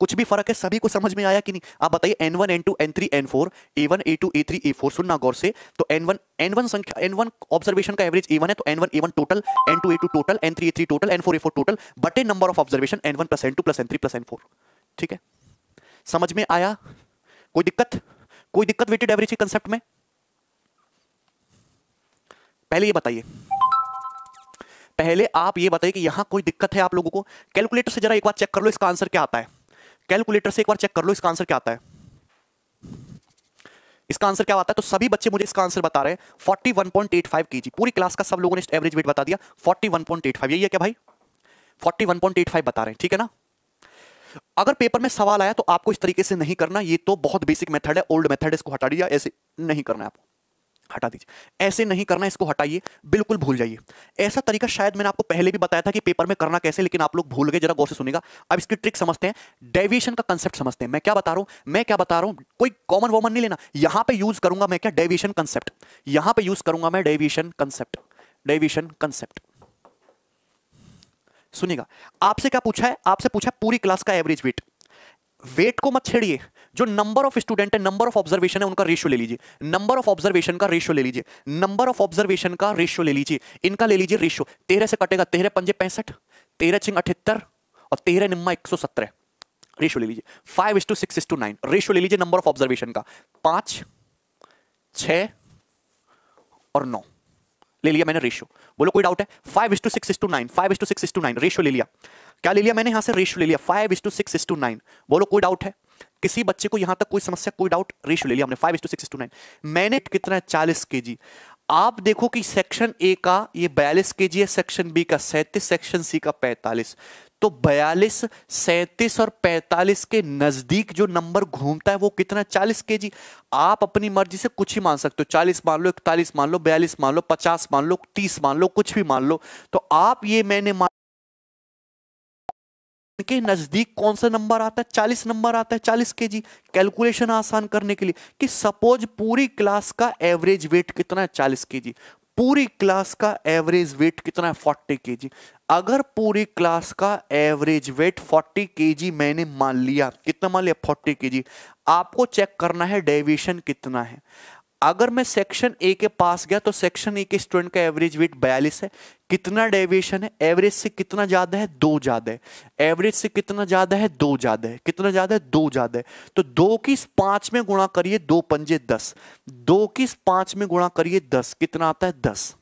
कुछ भी फ़र्क है? सभी को समझ में आया कि नहीं? आप बताइए n one n two n three n four a one a two a three a four सुनना गौर से तो एन वन एन वन संख्या एन वन ऑब्जर्वेशन का एवरेज ए वन है तो n one a one total n two a two total n three a three total n four a four total बटे number of observation n one plus n two plus n three plus n four ठीक है? समझ में आया? कोई दिक्कत? कोई दिक्कत वेटेड एवरेज के कंसेप्ट में? पहले ये बताइए। पहले आप ये बताइए कि यहाँ कोई दिक्कत है आप लोगों को? कैलकुलेटर से जरा एक बार चेक कर लो, इसका आंसर क्या आता है। कैलकुलेटर से एक बार चेक कर लो, इसका आंसर क्या आता है। इसका आंसर क्या आता है? तो सभी बच्चे मुझे इसका आंसर बता रहे हैं। 41.85 केजी पूरी क्लास का सब लोगों ने एवरेज वेट बता दिया। 41.85 यही है क्या भाई? 41.85 बता रहे हैं, ठीक है ना? अगर पेपर में सवाल आया तो आपको इस तरीके से नहीं करना, ये तो बहुत बेसिक मेथड है ओल्ड मेथड इसको हटा दिया ऐसे नहीं करना है आपको। हटा दीजिए। ऐसे नहीं करना इसको हटाइए, बिल्कुल भूल जाइए। ऐसा तरीका शायद मैंने आपको पहले भी बताया था कि पेपर में करना कैसे, लेकिन आप लोग भूल गए, जरा गौर से सुनेगा अब इसकी ट्रिक समझते हैं डेविएशन का कंसेप्ट समझते हैं। मैं क्या बता रहा हूँ, मैं क्या बता रहा हूँ, कोई कॉमन वॉमन नहीं लेना। यहाँ पे यूज़ करूँगा मैं क्या डेविएशन कंसेप्ट यहाँ पे यूज़ करूँगा मैं डेविएशन कंसेप्ट डेविएशन कंसेप्ट सुनिएगा आपसे क्या पूछा है? आपसे पूछा है पूरी क्लास का एवरेज वेट वेट को मत छेड़िए। जो नंबर ऑफ़ स्टूडेंट है नंबर ऑफ़ ऑब्जर्वेशन है, उनका रेशियो ले लीजिए। नंबर ऑफ़ ऑब्जर्वेशन का रेशियो ले लीजिए। नंबर ऑफ़ ऑब्जर्वेशन का रेशियो ले लीजिए। इनका ले लीजिए रेशियो तेरह से कटेगा। तेरह पंजे पैंसठ, तेरह चिंग अठहत्तर और तेरह निम्मा एक सौ सत्रह। रेशियो ले लीजिए। Five is to six is to nine ratio ले लीजिए नंबर ऑफ़ ऑब्जर्वेशन का। पाँच छ और नौ। ले लिया मैंने रेशियो बोलो कोई डाउट है? Five is to six is to nine five is to six is to nine ratio ले लिया। क्या ले लिया मैंने? यहाँ से रेशियो ले लिया। Five is to six is to nine बोलो कोई डाउट है? किसी बच्चे को यहाँ तक कोई समस्या, कोई डाउट रेशियो ले लिया हमने। Five is to six to nine मैंने कितना चालीस के जी आप देखो कि सेक्शन ए का ये बयालीस के जी है सेक्शन बी का सैंतीस सेक्शन सी का पैंतालीस। तो बयालीस, सैंतीस और पैंतालीस के नज़दीक जो नंबर घूमता है वो कितना? चालीस के जी। आप अपनी मर्ज़ी से कुछ ही मान सकते हो। चालीस मान लो, इकतालीस मान लो, बयालीस मान लो, पचास मान लो, तीस मान लो, कुछ भी मान लो। तो आप ये मैंने मान के नज़दीक कौन सा नंबर आता है? चालीस नंबर आता है, चालीस के जी। कैलकुलेशन आसान करने के लिए कि सपोज़ पूरी क्लास का एवरेज वेट कितना है? चालीस के जी। पूरी क्लास का एवरेज वेट कितना है? फोर्टी के जी अगर पूरी क्लास का एवरेज वेट फोर्टी के जी मैंने मान लिया, कितना मान लिया? फोर्टी के जी आपको चेक करना है डेविएशन कितना है? अगर मैं सेक्शन ए के पास गया तो सेक्शन ए के स्टूडेंट का एवरेज वेट बयालीस है। कितना डेविएशन है? एवरेज से कितना ज़्यादा है? दो ज़्यादा है। एवरेज से कितना ज़्यादा है? दो ज़्यादा है। कितना ज़्यादा है? दो ज़्यादा है। तो दो की पाँच में गुणा करिए दो पंजे दस। दो की पाँच में गुणा करिए दस। कितना आता है? दस।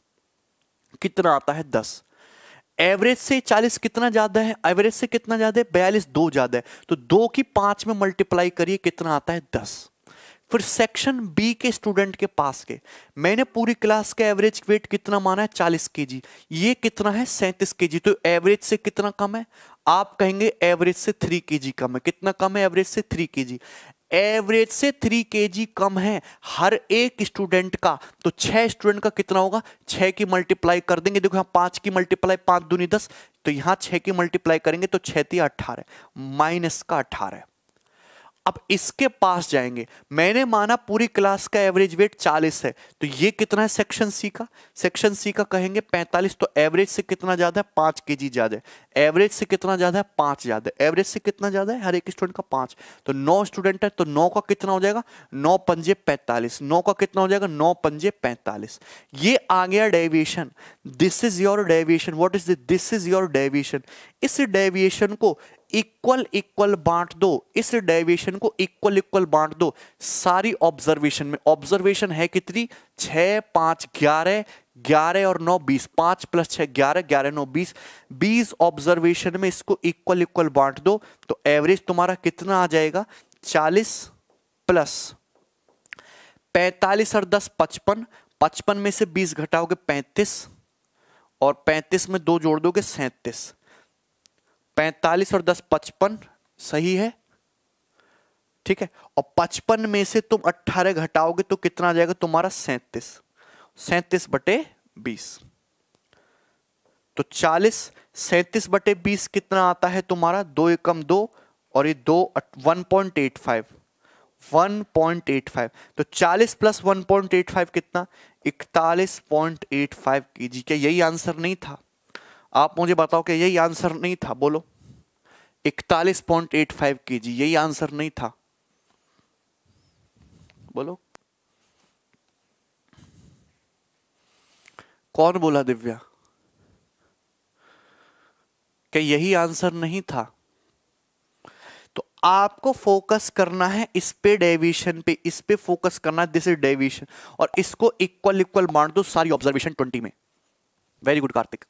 कितना आता है? दस। एवरेज से चालीस कितना ज़्यादा है? एवरेज से कितना ज़्यादा है? बयालीस, दो ज़्यादा है। तो दो की पाँच में मल्टीप्लाई करिए, कितना आता है? दस। फिर सेक्शन बी के स्टूडेंट के पास के मैंने पूरी क्लास का एवरेज वेट कितना माना है? चालीस के जी ये कितना है? सैंतीस के जी तो एवरेज से कितना कम है? आप कहेंगे एवरेज से थ्री के जी कम है। कितना कम है? एवरेज से थ्री के जी एवरेज से थ्री के जी कम है हर एक स्टूडेंट का। तो छह स्टूडेंट का कितना होगा? छह की मल्टीप्लाई कर देंगे। देखो यहाँ पाँच की मल्टीप्लाई पाँच दूनी दस। तो यहाँ छह की मल्टीप्लाई करेंगे तो छह ती अट्ठारह। माइनस का अट्ठारह। अब इसके पास जाएँगे। मैंने माना पूरी क्लास का एवरेज वेट 40 है। तो ये कितना है सेक्शन सी का? सेक्शन सी का कहेंगे 45 तो एवरेज से कितना ज़्यादा है? पाँच के जी ज़्यादा है। एवरेज से कितना ज़्यादा है? पाँच ज़्यादा एवरेज से कितना ज़्यादा है? हर एक स्टूडेंट का पाँच। तो नौ स्टूडेंट है तो नौ का कितना हो जाएगा? नौ पंजे पैंतालीस। नौ का कितना हो जाएगा? नौ पंजे पैंतालीस। ये आ गया deviation this is your deviation what is this is your deviation इस डेविएशन को इक्वल इक्वल बांट दो। इस डेविएशन को इक्वल इक्वल बांट दो। सारी ऑब्जर्वेशन में ऑब्जर्वेशन है कितनी? छ पाँच, ग्यारह ग्यारह और नौ, बीस। पाँच प्लस छह, ग्यारह ग्यारह, नौ, बीस। बीस ऑब्जर्वेशन में इसको इक्वल इक्वल बांट दो। तो एवरेज तुम्हारा कितना आ जाएगा? चालीस प्लस पैतालीस और दस, पचपन। पचपन में से बीस घटाओगे पैंतीस और पैंतीस में दो जोड़ दोगे सैंतीस। पैंतालीस और दस पचपन सही है? ठीक है? और पचपन में से तुम अट्ठारह घटाओगे तो कितना आ जाएगा? तुम्हारा सैंतीस। सैंतीस बटे बीस। तो चालीस, सैंतीस बटे बीस कितना आता है तुम्हारा? दो एकम दो और ये दो one point eight five. One point eight five. तो चालीस plus one point eight five कितना? इकतालीस पॉइंट एट फाइव की जी। क्या यही आंसर नहीं था? आप मुझे बताओ कि यही आंसर नहीं था, बोलो। इकतालीस पॉइंट एट फाइव के जी यही आंसर नहीं था। बोलो। कौन बोला दिव्या? क्या यही आंसर नहीं था। तो आपको फोकस करना है इस पे डेविएशन पे, इस पे फोकस करना है, दिस इज़ डेविएशन। और इसको इक्वल इक्वल मान दो सारी ऑब्जर्वेशन ट्वेंटी में। Very good, Kartik.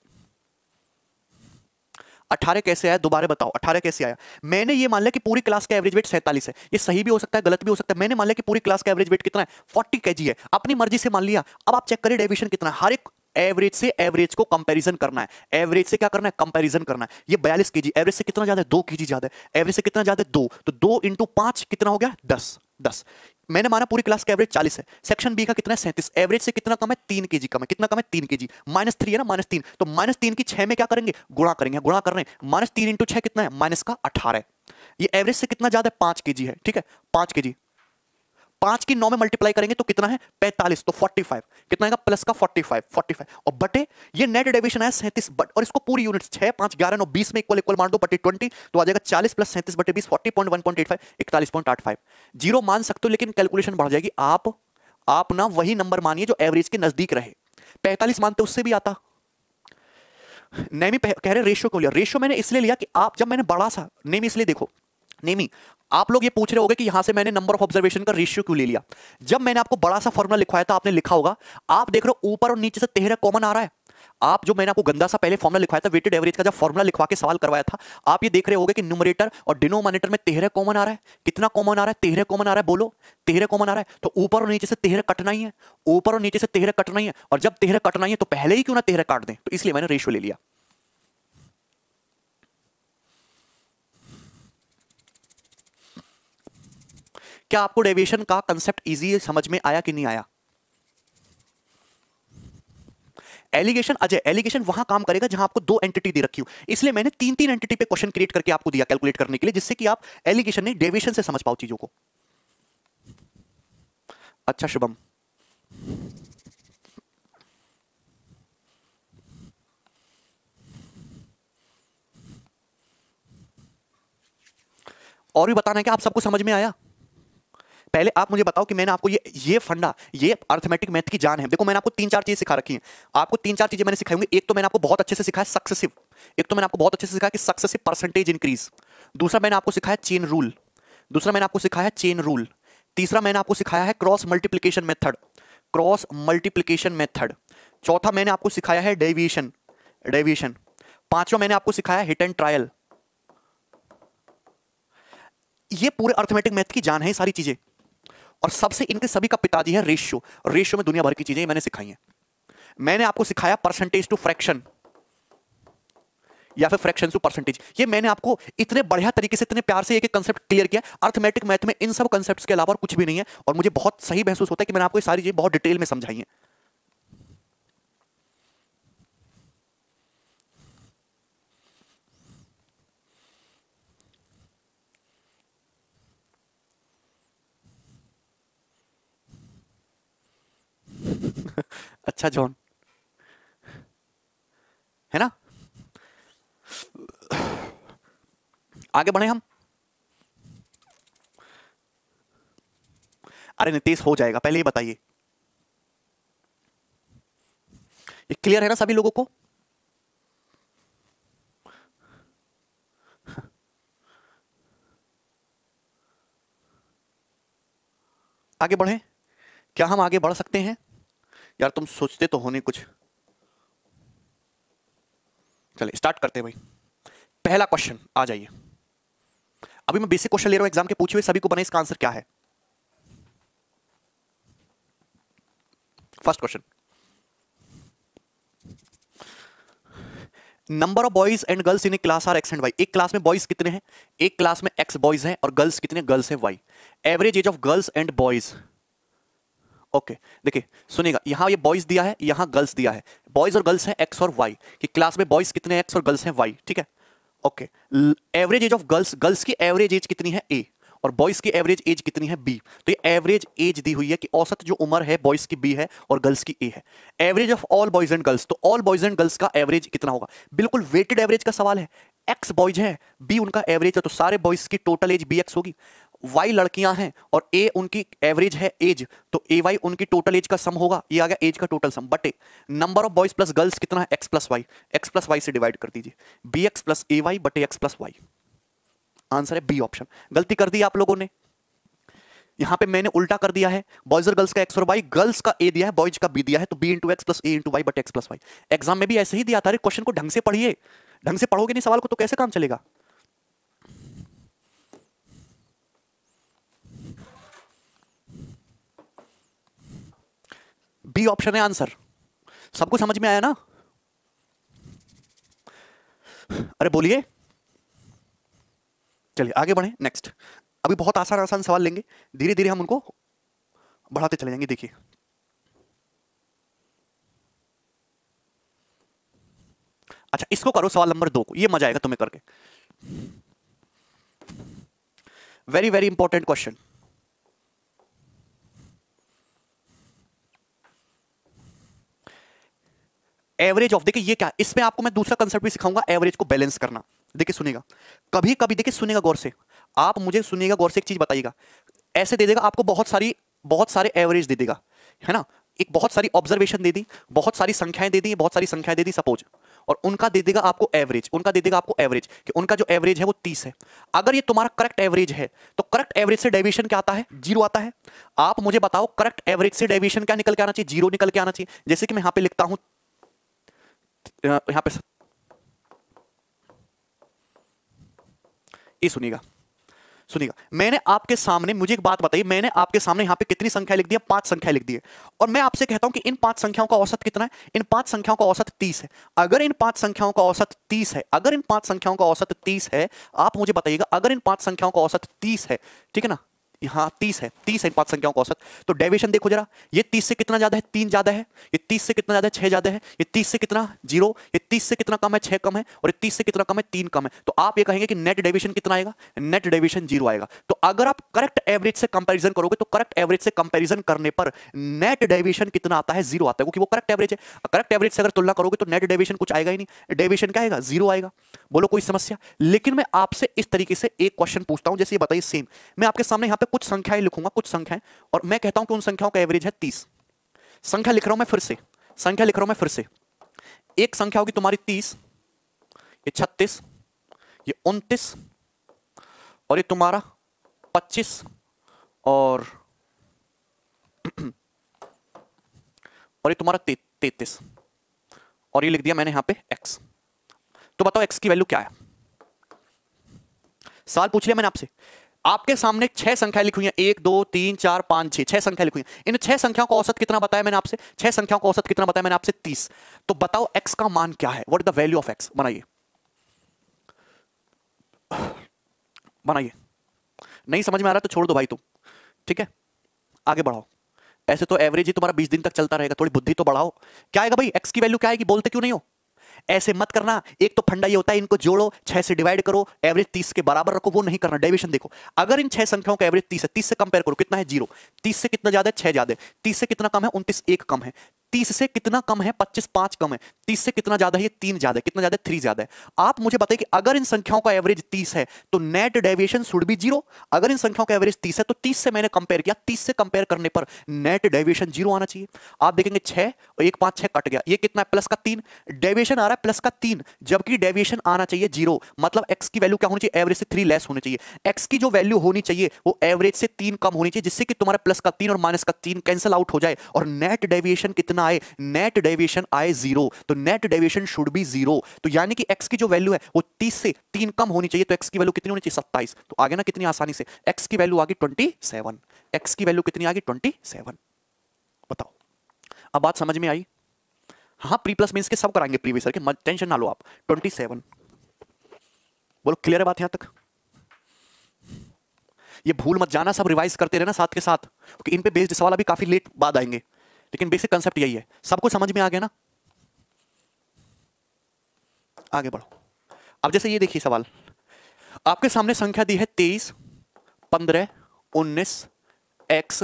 अठारह कैसे आया? दोबारा बताओ, अठारह कैसे आया? मैंने ये मान लिया कि पूरी क्लास का एवरेज वेट सैंतालीस है। ये सही भी हो सकता है, गलत भी हो सकता है। मैंने मान लिया कि पूरी क्लास का एवरेज वेट कितना है? फोर्टी के है। अपनी मर्ज़ी से मान लिया। अब आप चेक करिए डेविशन कितना हर एक एवरेज से एवरेज को कंपैरिजन करना है। एवरेज से क्या करना है? कंपैरिजन करना है। ये बयालीस के एवरेज से कितना ज़्यादा है? दो के ज़्यादा है। एवरेज से कितना ज़्यादा है? दो। तो दो इंटू पाँच कितना हो गया? दस। दस। मैंने माना पूरी क्लास का एवरेज चालीस है। सेक्शन बी का कितना है? सैंतीस। एवरेज से कितना कम है? तीन के कम है। कितना कम है? तीन के माइनस थ्री है ना? माइनस तीन। तो माइनस तीन की छह में क्या करेंगे? गुणा करेंगे। गुणा कर रहे हैं। माइनस तीन इंटू छह कितना है? माइनस का अठारह ये एवरेज से कितना ज़्यादा है? पाँच के है। ठीक है? पाँच के पाँच की नौ में मल्टीप्लाई करेंगे तो कितना है? पैंतालीस तो फोर्टी फाइव कितना है प्लस का फोर्टी फाइव फोर्टी फाइव और बटे, ये नेट डेविएशन है, सैंतीस बट, और इसको पूरी यूनिट छह, पाँच, ग्यारह, नौ, बीस में इक्वल इक्वल मान दो, बटे ट्वेंटी तो आ जाएगा चालीस प्लस सैंतीस बटे बीस forty point one point eight five इकतालीस पॉइंट आठ फाइव ज़ीरो मान सकते हो, लेकिन कैलकुलेशन बढ़ जाएगी। आप आप ना वही नंबर मानिए जो एवरेज के नज़दीक रहे। पैंतालीस मानते उससे भी आता। नेमी कह रहे रेशियो को लिया। रेशियो मैंने इसलिए लिया कि आप, जब मैंने बड़ा सा नेमी इसलिए देखो नेमी आप लोग ये पूछ रहे होगे कि यहाँ से मैंने नंबर ऑफ़ ऑब्जर्वेशन का रेशियो क्यों ले लिया? जब मैंने आपको बड़ा सा फॉर्मुला लिखवाया था, आपने लिखा होगा, आप देख रहे हो ऊपर और नीचे से तेरह कॉमन आ रहा है। आप जो मैंने आपको गंदा सा पहले फॉर्मुला लिखवाया था वेटेड एवरेज का जब फॉर्मुला लिखवा के सवाल करवाया था, आप ये देख रहे होगे कि न्यूमरेटर और डिनोमिनेटर में तेरह कॉमन आ रहा है। कितना कॉमन आ रहा है? तेरह कॉमन आ रहा है, बोलो। तेरह कॉमन आ रहा है तो ऊपर और नीचे से तेरह कटना ही है। ऊपर और नीचे से तेरह कटना ही है, और जब तेरह कटना ही है तो पहले ही क्यों ना तेरह काट दें? तो इसलिए मैंने रेशियो ले लिया। क्या आपको डेविएशन का कंसेप्ट इजी समझ में आया कि नहीं आया? एलिगेशन अजय एलिगेशन वहाँ काम करेगा जहाँ आपको दो एंटिटी दे रखी हो। इसलिए मैंने तीन तीन एंटिटी पे क्वेश्चन क्रिएट करके आपको दिया कैलकुलेट करने के लिए, जिससे कि आप एलिगेशन नहीं डेविएशन से समझ पाओ चीज़ों को। अच्छा शुभम। और भी बताना है कि आप सबको समझ में आया? पहले आप मुझे बताओ कि मैंने आपको ये ये फंडा, ये अर्थमेटिक मैथ की जान है। देखो, मैंने आपको तीन चार चीज़ें सिखा रखी हैं। आपको तीन चार चीज़ें मैंने सिखाई एक तो मैंने आपको बहुत अच्छे से सिखाया सक्सेसिव एक तो मैंने आपको बहुत अच्छे से सिखाया कि सक्सेसिव परसेंटेज इंक्रीज दूसरा मैंने आपको सिखाया चेन रूल दूसरा मैंने आपको सिखाया चेन रूल तीसरा मैंने आपको सिखाया है cross multiplication method cross multiplication method चौथा मैंने आपको सिखाया है डेविएशन डेविएशन पांचवा मैंने आपको सिखाया हिट एंड ट्रायल ये पूरे अर्थमेटिक मैथ की जान है सारी चीज़ें। और सबसे इनके सभी का पिताजी है रेशियो। रेशियो में दुनिया भर की चीज़ें मैंने सिखाई हैं। मैंने आपको सिखाया परसेंटेज टू फ्रैक्शन या फिर फ्रैक्शन टू परसेंटेज ये मैंने आपको इतने बढ़िया तरीके से, इतने प्यार से एक कंसेप्ट क्लियर किया अर्थमेटिक मैथ में इन सब कंसेप्ट के अलावा कुछ भी नहीं है। और मुझे बहुत सही महसूस होता है कि मैंने आपको ये सारी चीज़ें बहुत डिटेल में समझाई है। अच्छा जॉन। है ना? आगे बढ़े हम। अरे, नितेश, हो जाएगा। पहले ही बताइए। ये क्लियर है ना सभी लोगों को? आगे बढ़े। क्या हम आगे बढ़ सकते हैं? यार तुम सोचते तो होने कुछ। चले स्टार्ट करते हैं भाई। पहला क्वेश्चन आ जाइए। अभी मैं बेसिक क्वेश्चन ले रहा हूँ एग्ज़ाम के पूछे हुए सभी को बने, इसका आंसर क्या है? First question number of boys and girls in a class are x and y एक क्लास में बॉयज़ कितने हैं? एक क्लास में एक्स बॉयज़ हैं और गर्ल्स कितने? गर्ल्स हैं y average age of girls and boys okay देखिए, सुनिएगा, यहाँ ये बॉयज़ दिया है, यहाँ गर्ल्स दिया है। बॉयज़ और गर्ल्स हैं एक्स और वाई कि क्लास में बॉयज़ कितने एक्स और गर्ल्स हैं वाई ठीक है? Okay average age of girls girls की एवरेज एज कितनी है? ए और बॉयज़ की एवरेज एज कितनी है? बी तो ये एवरेज एज दी हुई है कि औसत जो उम्र है बॉयज़ की बी है और गर्ल्स की ए है। Average of all boys and girls तो ऑल बॉयज़ एंड गर्ल्स का एवरेज कितना होगा? बिल्कुल वेटेड एवरेज का सवाल है। एक्स बॉयज़ है बी उनका एवरेज है तो सारे बॉयज़ की टोटल एज बी एक्स होगी। वाई लड़कियाँ हैं और ए उनकी एवरेज है एज तो ए वाई उनकी टोटल एज का सम होगा। ये आ गया एज का टोटल सम बटे number of boys plus girls कितना है? X plus y x plus y से डिवाइड कर दीजिए। B x plus a y बटे एक्स प्लस वाई आंसर है बी ऑप्शन गलती कर दी आप लोगों ने। यहाँ पे मैंने उल्टा कर दिया है। बॉयज़ और गर्ल्स का एक्स और वाई गर्ल्स का ए दिया है बॉयज़ का बी दिया है तो b into x plus a into y but x plus y exam में भी ऐसे ही दिया था। क्वेश्चन को ढंग से पढ़िए। ढंग से पढ़ोगे नहीं, सवाल को तो कैसे काम चलेगा? बी ऑप्शन है आंसर सबको समझ में आया ना? अरे बोलिए। चलिए, आगे बढ़े नेक्स्ट अभी बहुत आसान आसान सवाल लेंगे। धीरे धीरे हम उनको बढ़ाते चले जाएँगे, देखिए। अच्छा इसको करो सवाल नंबर दो को। ये मज़ा आएगा तुम्हें करके। Very very important question average of देखिए ये क्या, इसमें आपको मैं दूसरा कंसेप्ट भी सिखाऊँगा एवरेज को बैलेंस करना। देखिए सुनेगा। कभी कभी देखिए सुनेगा गौर से। आप मुझे सुनिएगा गौर से एक चीज़ बताइएगा। ऐसे दे देगा, आपको बहुत सारी, बहुत सारे एवरेज दे देगा। है ना? एक बहुत सारी ऑब्जर्वेशन दे दी, बहुत सारी संख्याएँ दे दी, बहुत सारी संख्याएँ दे दी सपोज़ और उनका दे देगा आपको एवरेज उनका दे देगा आपको एवरेज कि उनका जो एवरेज है वो तीस है। अगर ये तुम्हारा करेक्ट एवरेज है तो करेक्ट एवरेज से डेविएशन क्या आता है? ज़ीरो आता है। आप मुझे बताओ करेक्ट एवरेज से डेविएशन क्या निकल के आना चाहिए? ज़ीरो निकल के आना चाहिए। जैसे कि मैं यहाँ पे लिखता हूँ यहाँ पे ये सुनिएगा सुनिएगा मैंने आपके सामने, मुझे एक बात बताइए, मैंने आपके सामने यहाँ पे कितनी संख्या लिख दी है? पाँच संख्या लिख दी है। और मैं आपसे कहता हूँ कि इन पाँच संख्याओं का औसत कितना है? इन पाँच संख्याओं का औसत तीस है। अगर इन पाँच संख्याओं का औसत तीस है, अगर इन पाँच संख्याओं का औसत तीस है, आप मुझे बताइएगा, अगर इन पाँच संख्याओं का औसत तीस है, ठीक है ना? यहाँ तीस है तीस है पाँच संख्याओं का औसत। तो डेविएशन देखो जरा, ये तीस से कितना ज़्यादा है? तीन ज़्यादा है। ये तीस से कितना ज़्यादा है? छह ज़्यादा है। ये तीस से कितना? ज़ीरो। ये तीस से कितना कम है? छह कम है। और ये तीस से कितना कम है? तीन कम है। तो आप ये कहेंगे कि नेट डेविएशन कितना आएगा? नेट डेविएशन ज़ीरो आएगा। तो अगर आप करेक्ट एवरेज से कंपेरिजन करोगे तो करेक्ट एवरेज से कंपेरिजन करने पर नेट डेविएशन कितना आता है? ज़ीरो आता है, क्योंकि वो करेक्ट एवरेज है। करेक्ट एवरेज से अगर तुलना करोगे तो नेट डेविएशन कुछ आएगा ही नहीं। डेविएशन क्या आएगा? ज़ीरो आएगा। बोलो, कोई समस्या? लेकिन मैं आपसे इस तरीके से एक क्वेश्चन पूछता हूँ, जैसे ये बताइए सेम मैं आपके सामने यहाँ पे कुछ संख्याएँ लिखूँगा, कुछ संख्याएँ। और मैं कहता हूँ कि उन संख्याओं का एवरेज है तीस। संख्या लिख रहा हूँ मैं फिर से। संख्या लिख रहा हूँ मैं फिर से। एक संख्या होगी तुम्हारी तीस, ये छत्तीस, ये उनतीस, और ये तुम्हारा पच्चीस, और और ये तुम्हारा तैतीस। और ये लिख दिया मैंने यहाँ पे एक्स तो बताओ एक्स की वैल्यू क्या है? सवाल पूछ लिया मैंने आपसे। आपके सामने छह संख्या लिखी हुई है। एक, दो, तीन, चार, पाँच, छह। छह संख्या लिखी हुई है। इन छह संख्याओं का औसत कितना बताया मैंने आपसे? छह संख्याओं का औसत कितना बताया मैंने आपसे? तीस। तो बताओ एक्स का मान क्या है? What is the value of x बनाइए। बनाइए। नहीं समझ में आ रहा तो छोड़ दो भाई तुम। ठीक है? आगे बढ़ाओ। ऐसे तो एवरेज ही तुम्हारा बीस दिन तक चलता रहेगा। थोड़ी बुद्धि तो बढ़ाओ। क्या आएगा भाई? एक्स की वैल्यू क्या आएगी? बोलते क्यों नहीं हो? ऐसे मत करना। एक तो फंडा ये होता है, इनको जोड़ो, छह से डिवाइड करो एवरेज तीस के बराबर रखो, वो नहीं करना डेविएशन देखो। अगर इन छह संख्याओं का एवरेज तीस है, तीस से कंपेयर करो, कितना है ज़ीरो तीस से कितना ज़्यादा है? छह ज़्यादा तीस से कितना कम है? उनतीस, एक कम है। तीस से कितना कम है? पच्चीस, पाँच कम है। तीस से कितना ज़्यादा है? ये तीन ज़्यादा है। कितना ज़्यादा है? थ्री ज़्यादा है। आप मुझे बताइए कि अगर इन संख्याओं का एवरेज तीस है तो नेट डेविएशन शुड भी ज़ीरो अगर इन संख्याओं का एवरेज तीस है तो तीस से मैंने कंपेयर किया। तीस से कंपेयर करने पर नेट डेविएशन ज़ीरो आना चाहिए। आप देखेंगे छह और एक पाँच, छह कट गया। ये कितना है? प्लस का तीन। डेविएशन आ रहा है प्लस का तीन, जबकि डेविएशन आना चाहिए ज़ीरो मतलब एक्स की वैल्यू क्या होनी चाहिए? एवरेज से थ्री लेस होनी चाहिए। एक्स की जो वैल्यू होनी चाहिए, वो एवरेज से तीन कम होनी चाहिए, जिससे कि तुम्हारा प्लस का तीन और माइनस का तीन कैंसिल आउट हो जाए और नेट डेविएशन कितना आए नेट डेविएशन आए ज़ीरो तो net deviation should be zero तो यानी कि एक्स की जो वैल्यू है, वो तीस से तीन कम होनी चाहिए तो एक्स की वैल्यू कितनी होनी चाहिए? सत्ताईस. तो आगे ना कितनी आसानी से एक्स की वैल्यू आ गई ट्वेंटी सेवन एक्स की वैल्यू कितनी आ गई? ट्वेंटी सेवन बताओ. अब बात समझ में आई? हाँ प्री प्लस मीन्स के सब कराएँगे प्रीवियस के टेंशन ना लो आप. ट्वेंटी सेवन बोलो क्लियर है बात यहाँ तक? ये भूल मत जाना, सब रिवाइज करते रहना साथ के साथ. क्योंकि इन पे बेस्ड सवाल अभी काफ़ी लेट बाद आएँगे. लेकिन बेसिक कंसेप्ट यही है। सबको समझ में आ गया ना? आगे बढ़ो। अब जैसे ये देखिए सवाल। आपके सामने संख्या दी है तेईस, पंद्रह, उन्नीस एक्स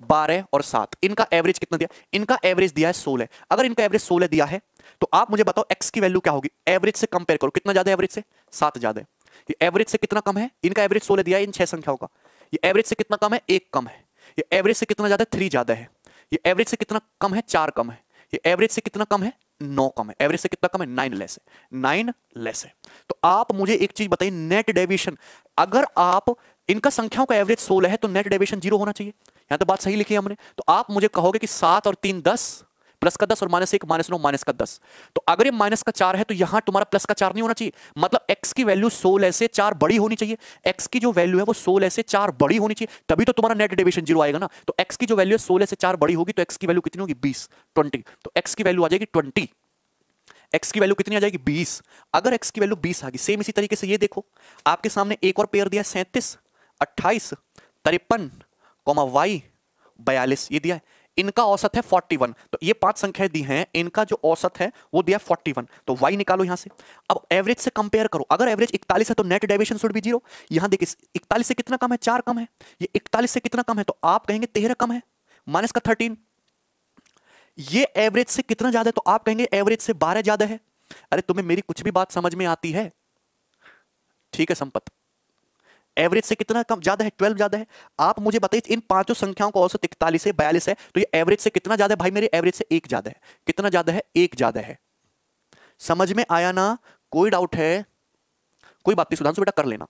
बारह और सात। इनका एवरेज कितना दिया? इनका एवरेज दिया है सोलह। अगर इनका एवरेज सोलह दिया है तो आप मुझे बताओ एक्स की वैल्यू क्या होगी? एवरेज से कंपेयर करो। कितना ज़्यादा एवरेज से? सात ज़्यादा ये एवरेज से कितना कम है? इनका एवरेज सोलह दिया है इन छह संख्याओं का। ये एवरेज से कितना कम है? एक कम है। ये एवरेज से कितना ज़्यादा थ्री ज़्यादा है। ये एवरेज से कितना कम है? चार कम है। ये एवरेज से कितना कम है? नौ कम है। एवरेज से कितना कम है? नाइन लेस है। नाइन लेस है। तो आप मुझे एक चीज़ बताइए नेट डेविएशन अगर आप, इनका संख्याओं का एवरेज सोलह है तो नेट डेविएशन ज़ीरो होना चाहिए। यहाँ तो बात सही लिखी है हमने। तो आप मुझे कहोगे कि सात और तीन दस प्लस का दस और माइनस एक, माइनस नौ, माइनस का दस। तो अगर ये माइनस का चार है तो यहाँ तुम्हारा प्लस का चार नहीं होना चाहिए। मतलब एक्स की वैल्यू सोलह से चार बड़ी होनी चाहिए। एक्स की जो वैल्यू है, वो सोलह से चार बड़ी होनी चाहिए। तभी तो तुम्हारा नेट डेविएशन ज़ीरो आएगा ना। तो एक्स की जो वैल्यू है सोलह से चार बड़ी होगी तो एक्स की वैल्यू कितनी होगी? बीस, ट्वेंटी। तो एक्स की वैल्यू आ जाएगी ट्वेंटी। एक्स की वैल्यू कितनी आ जाएगी? बीस। अगर एक्स की वैल्यू बीस आ गई सेम इसी तरीके से ये देखो। आपके सामने एक और पेयर दिया सैंतीस, अट्ठाईस, तिरपन, कॉमा वाई बयालीस। ये दिया है। इनका औसत है 41 तो ये पाँच संख्याएँ दी हैं, इनका जो औसत है, वो दिया 41 तो y निकालो यहाँ से। अब एवरेज से कंपेयर करो। अगर एवरेज 41 है तो net deviation should be zero यहाँ देखिए 41 से कितना कम है? चार कम है। ये 41 से कितना कम है तो आप कहेंगे तेरह कम है माइनस का थर्टीन ये एवरेज से कितना ज़्यादा है तो आप कहेंगे एवरेज से बारह ज़्यादा है। अरे, तुम्हें मेरी कुछ भी बात समझ में आती है? ठीक है, संपत। एवरेज से कितना कम, ज़्यादा है ट्वेल्व ज़्यादा है। आप मुझे बताइए, इन पाँचों संख्याओं का औसत इकतालीस है, बयालीस है तो ये एवरेज से कितना ज़्यादा है? भाई मेरे एवरेज से एक ज़्यादा है। कितना ज़्यादा है? एक ज़्यादा है। समझ में आया ना? कोई डाउट है? कोई बात नहीं, सुधांशु बेटा कर लेना।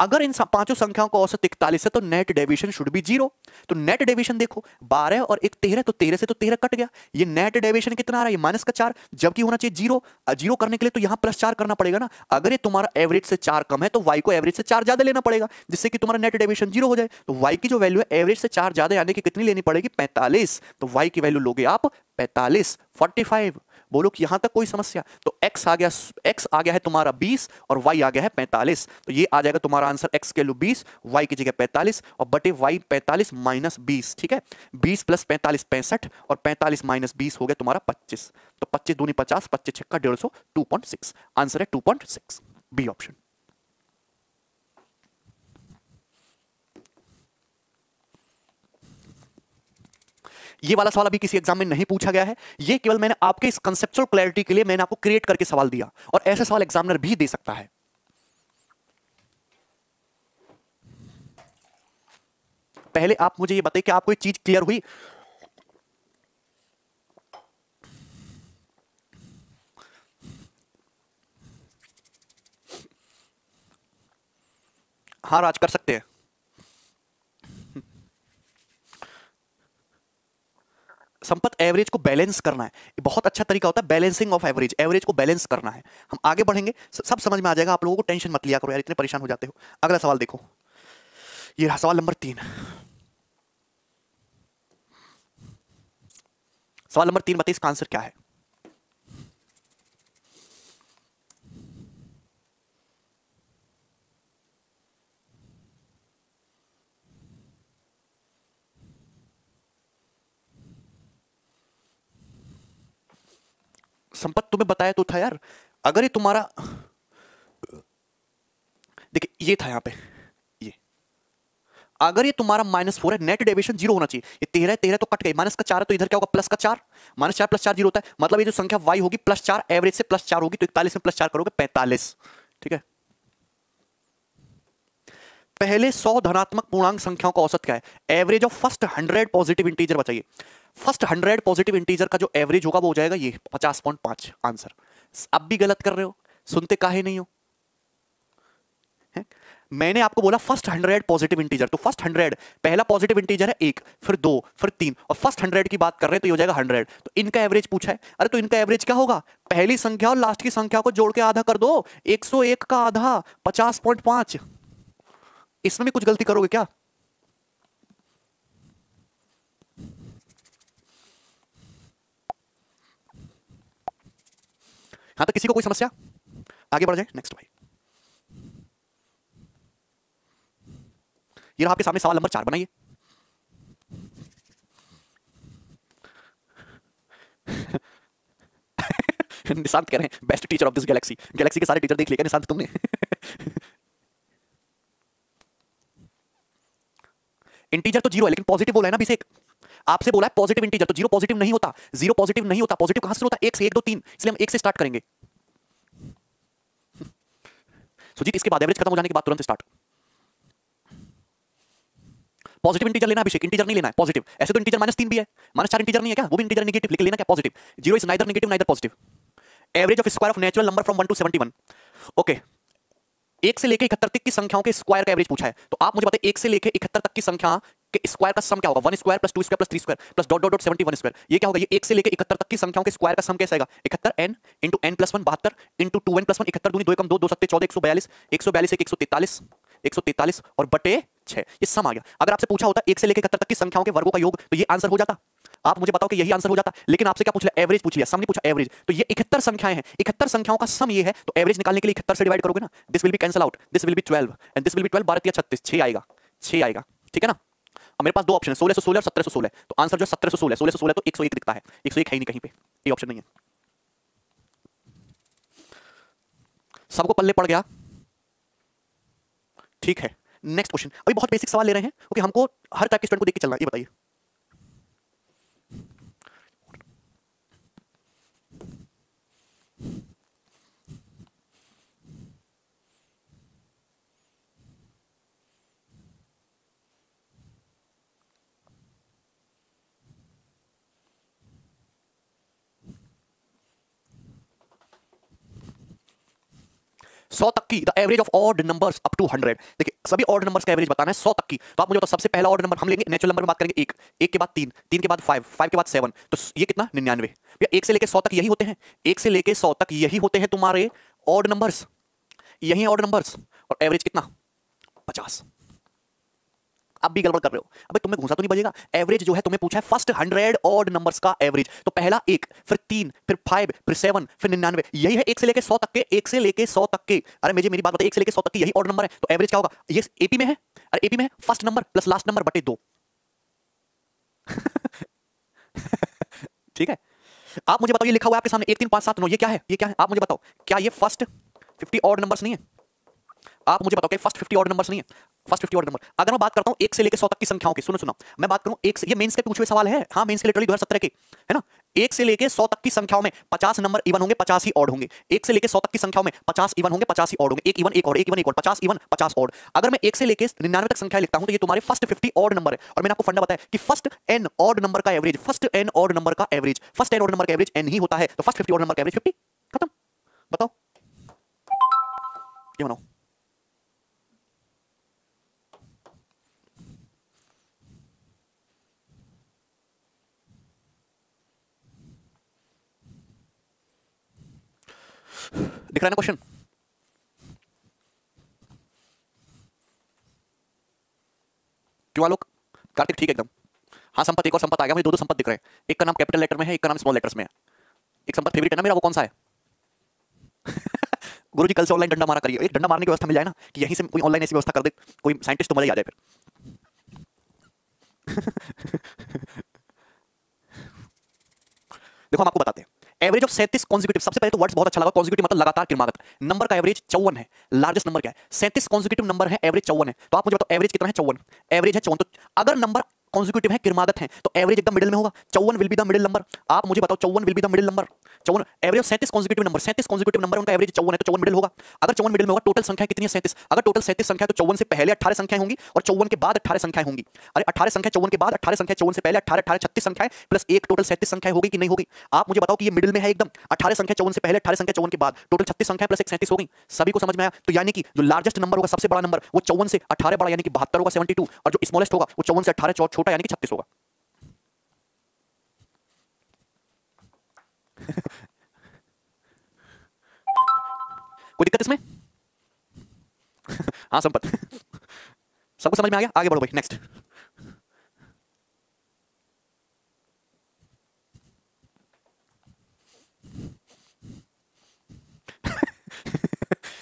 अगर इन पाँचों संख्याओं का औसत इकतालीस है तो net deviation should be zero तो नेट डेविएशन देखो, बारह और एक तेरह तो तेरह से तो तेरह कट गया। ये नेट डेविएशन कितना आ रहा है? माइनस का चार, जबकि होना चाहिए ज़ीरो ज़ीरो करने के लिए तो यहाँ प्लस चार करना पड़ेगा ना। अगर ये तुम्हारा एवरेज से चार कम है तो वाई को एवरेज से चार ज़्यादा लेना पड़ेगा, जिससे कि तुम्हारा नेट डेविशन ज़ीरो हो जाए। तो वाई की जो वैल्यू है एवरेज से चार ज़्यादा यानी कि कितनी लेनी पड़ेगी? पैंतालीस। तो वाई की वैल्यू लोगे आप, पैंतालीस। फोर्टी फाइव बोलो कि यहाँ तक कोई समस्या? तो x आ गया, x आ गया है तुम्हारा 20 और y आ गया है 45 तो ये आ जाएगा तुम्हारा आंसर x के लू 20 y की जगह 45 और बटे y 45 माइनस बीस, ठीक है? 20 प्लस पैंतालीस पैंसठ और 45 माइनस बीस हो गया तुम्हारा 25 तो 25 दूनी 50 25 छक्का डेढ़ सौ, टू आंसर है 2.6 बी ऑप्शन। ये वाला सवाल अभी किसी एग्ज़ाम में नहीं पूछा गया है। ये केवल मैंने आपके इस कंसेप्चुअल क्लैरिटी के लिए मैंने आपको क्रिएट करके सवाल दिया और ऐसे सवाल एग्जामिनर भी दे सकता है। पहले आप मुझे ये बताइए कि आपको ये चीज़ क्लियर हुई? हाँ राज, कर सकते हैं। संपत एवरेज को बैलेंस करना है। बहुत अच्छा तरीका होता है बैलेंसिंग ऑफ़ एवरेज एवरेज को बैलेंस करना है। हम आगे बढ़ेंगे सब समझ में आ जाएगा, आप लोगों को टेंशन मत लिया करो यार, इतने परेशान हो जाते हो। अगला सवाल देखो। ये सवाल नंबर तीन। सवाल नंबर तीन बताइए, इसका आंसर क्या है? संपत तुम्हें बताया तो था यार। अगर ये तुम्हारा, देखिए, ये था यहाँ पे, ये। अगर ये तुम्हारा माइनस फोर है नेट डेविएशन ज़ीरो होना चाहिए। ये तेरह तेरह तो कट गई माइनस का चार है तो इधर क्या होगा? प्लस का चार। माइनस चार प्लस चार ज़ीरो होता है। मतलब ये जो संख्या वाई होगी प्लस चार एवरेज से प्लस चार होगी तो इकतालीस में प्लस चार करोगे, पैंतालीस। ठीक है? पहले सौ धनात्मक पूर्णांक संख्याओं का औसत क्या है? Average of first hundred positive integer बताइए फ़र्स्ट हंड्रेड पॉजिटिव इंटीजर का जो एवरेज होगा वो हो जाएगा ये पचास पॉइंट पाँच आंसर। अब भी गलत कर रहे हो, सुनते काहे नहीं हो? है? मैंने आपको बोला फ़र्स्ट हंड्रेड पॉजिटिव इंटीजर तो फ़र्स्ट हंड्रेड, पहला पॉजिटिव इंटीजर है एक, फिर दो, फिर तीन, और फ़र्स्ट हंड्रेड की बात कर रहे हैं तो ये हो जाएगा हंड्रेड। तो इनका एवरेज पूछा है, अरे तो इनका एवरेज क्या होगा? पहली संख्या और लास्ट की संख्या को जोड़ के आधा कर दो 101 का आधा, पचास इसमें भी कुछ गलती करोगे क्या? हाँ तो किसी को कोई समस्या? आगे बढ़ जाए नेक्स्ट भाई ये रहा आपके सामने सवाल नंबर चार, बनाइए। निशांत कह रहे हैं best teacher of this galaxy galaxy के सारे टीचर देख लिया निशांत तुमने? इंटीजर तो ज़ीरो है, लेकिन पॉजिटिव बोला है ना अभिषेक आपसे बोला है पॉजिटिव इंटीजर तो ज़ीरो पॉजिटिव नहीं होता। ज़ीरो पॉजिटिव नहीं होता। पॉजिटिव कहाँ से होता एक से एक, दो, तीन। इसलिए हम एक से स्टार्ट करेंगे। सुजीत, इसके बाद एवरेज खत्म हो जाने के बाद तुरंत स्टार्ट पॉजिटिव इंटीजर लेना अभिषेक। इंटीजर नहीं लेना है। पॉजिटिव ऐसे तो इंटीजर माइनस तीन भी है। माइनस चार इंटीजर नहीं है क्या? वो भी इंटीजर नेगेटिव लेकिन लेना क्या? Positive zero is neither negative neither positive average of square of natural number from one to seventy one okay एक से लेकर इकहत्तर तक की संख्याओं के स्क्वायर का एवरेज पूछा है। तो आप मुझे बताइए, एक से लेकर इकहत्तर तक की संख्या के स्क्वायर का सम क्या होगा? One square plus two square plus three square plus dot dot dot seventy one square ये क्या होगा? ये एक से लेकर इकहत्तर तक की संख्याओं के स्क्वायर का सम कैसा आएगा? इकहत्तर n into n plus one बहत्तर into two n plus one इकहत्तर दूनी दो कम दो दो सत्ते चौदह, एक सौ बयालीस, एक सौ बयालीस, एक सौ तैतालीस, एक सौ तैतालीस और बटे छह। ये सम आ गया। अगर आपसे पूछा होता एक से लेकर इकहत्तर तक की संख्याओं के वर्गों का योग तो ये आंसर हो जाता। आप मुझे बताओ कि यही आंसर हो जाता। लेकिन आपसे क्या पूछ लिया? एवरेज पूछ लिया। सम नहीं पूछा एवरेज तो ये इकहत्तर संख्याएँ हैं। इकहत्तर संख्याओं का सम ये है तो एवरेज निकालने के लिए इकहत्तर से डिवाइड करोगे ना? This will be cancel out this will be twelve and this will be twelve बारह छत्तीस। छह आएगा। छह आएगा। ठीक है ना? मेरे पास दो ऑप्शन है, सोलह सौ सोलह और सत्रह सौ सोलह। तो आंसर जो है सत्रह सौ सोलह सोलह सौ सोलह तो एक सौ एक दिखता है। एक सौ एक है ही नहीं कहीं पे, ये ऑप्शन नहीं है। सबको पल्ले पड़ गया। ठीक है नेक्स्ट क्वेश्चन अभी बहुत बेसिक सवाल ले रहे हैं ओके हमको हर टाइप के स्टूडेंट को देख के चलना ये बताइए। सौ तक की the average of odd numbers up to hundred देखिए, सभी ऑर्ड नंबर्स का एवरेज बताना है, सौ तक की। तो आप मुझे बताओ, सबसे पहला ऑर्डर नंबर हम लेंगे नेचुरल नंबर में बात करेंगे, एक। एक के बाद तीन तीन के बाद फाइव फाइव के बाद सेवन तो ये कितना? निन्यानवे। भैया, एक से लेकर सौ तक यही होते हैं। एक से लेकर सौ तक यही होते हैं तुम्हारे ऑर्ड नंबर्स यही ऑर्ड नंबर्स और एवरेज कितना? पचास। अब भी गड़बड़ कर रहे हो। अबे तुम्हें घूसा तो नहीं बजेगा? एवरेज जो है तुम्हें पूछा है फ़र्स्ट हंड्रेड ऑड नंबर्स का एवरेज तो पहला एक, फिर तीन, फिर फाइव फिर सेवन फिर निन्यानवे। यही है एक से लेके सौ तक के, एक से लेके सौ तक के। अरे मुझे मेरी बात बताइए एक से लेके सौ तक की यही ऑड नंबर है? तो एवरेज क्या होगा? ये एपी में है? अरे एपी में है? First number plus last number बटे दो। ठीक है? आप मुझे बताओ, ये लिखा हुआ है आपके सामने। एक, तीन, पाँच, सात, नौ, ये क्या है? ये क्या है? आप मुझे बताओ, क्या ये फ़र्स्ट फिफ्टी ऑड नंबर्स नहीं है? आप मुझे बताओ कि फ़र्स्ट फिफ्टी ऑर्डर नंबर्स नहीं है? फ़र्स्ट फिफ्टी ऑर्डर नंबर अगर मैं बात करता हूँ एक से लेकर सौ तक की संख्याओं की, सुनो सुनो, मैं बात करूँ एक से, ये मेंस के पूछे सवाल है। हाँ मेंस के लिटरली दो के, है ना? एक से लेकर सौ तक की संख्याओं में पचास नंबर इवन होंगे, पचास ही ऑड होंगे। एक से लेकर सौ तक की संख्याओं में पचास इवन होंगे, पचास ही ऑड होंगे। एक इवन एक और एक इवन एक और पचास इवन पचास ऑड अगर मैं एक से लेकर निन्यानवे तक संख्या लिखता हूँ तो ये तुम्हारे फ़र्स्ट फिफ्टी ऑड नंबर है। और मैंने आपको फंडा बताया कि फ़र्स्ट एन ऑड नंबर का average first n odd number का average first n odd number का एवरेज एन ही होता है। तो फ़र्स्ट फिफ्टी ऑड नंबर का एवरेज फिफ्टी खत्म। बताओ। ये बनाओ। दिख रहा है ना क्वेश्चन क्यों आलोक कार्तिक ठीक एकदम हाँ संपत एक और संपत आ गया, मुझे दो दो संपत दिख रहे हैं। एक का नाम कैपिटल लेटर में है, एक का नाम स्मॉल लेटर्स में है। एक संपत फेवरेट है ना, मेरा वो कौन सा है? गुरु जी कल से ऑनलाइन डंडा मारा करिए। एक डंडा मारने की व्यवस्था मिल जाए ना, कि यहीं से कोई ऑनलाइन ऐसी व्यवस्था कर दे, कोई साइंटिस्ट तो मज़ा आ जाए फिर। देखो, हम आपको बताते हैं। एवरेज ऑफ़ सैंतीस कॉन्जिक्यूटिव सबसे पहले तो वर्ड्स बहुत अच्छा लगा कॉन्जिक्यूटिव मतलब लगातार क्रमागत। नंबर का एवरेज चौवन है लार्जेस्ट नंबर क्या है? सैंतीस कॉन्जिक्यूटिव नंबर है एवरेज चौवन है। तो आप मुझे बताओ एवरेज कितना है चौवन? एवरेज है चौवन तो अगर नंबर कॉन्जिक्यूटिव है क्रमागत है। तो एवरेज एकदम मिडिल में होगा। चौवन will be the middle number आप मुझे बताओ, चौवन will be the middle number चौवन एवरेज सैंतीस कॉन्जिक्यूटिव नंबर सैंतीस कॉन्जिक्यूटिव नंबर उनका एवरेज चौवन है तो चौवन मिडिल होगा। अगर चौवन मिडिल में होगा टोटल संख्या कितनी है सैंतीस? अगर टोटल सैंतीस संख्या तो चौवन से पहले अठारह संख्या होंगी और चौवन के बाद अठारह संख्या होंगी। अरे अठारह संख्या, चौवन के बाद अठारह संख्या, चौवन से पहले अठारह अठारह छत्तीस संख्याएँ प्लस एक टोटल सैंतीस संख्या होगी कि नहीं होगी? आप मुझे बताओ कि ये मिडिल में है एकदम। अठारह संख्या, चौवन से पहले अठारह संख्या, चौवन के बाद। टोटल छत्तीस संख्या प्लस एक सैंतीस होगी। सभी को समझ में आया? तो यानी कि जो लार्जेस्ट नंबर होगा, सबसे बड़ा नंबर वो चौवन से अठारह बड़ा, यानी कि बहत्तर होगा सेवेंटी और जो स्मॉलेस्ट होगा, वो चौवन से अठारह छोटा यानी कि छत्तीस होगा। कोई दिक्कत इसमें? हाँ संपत। सबको समझ में आ गया? आगे बढ़ो भाई नेक्स्ट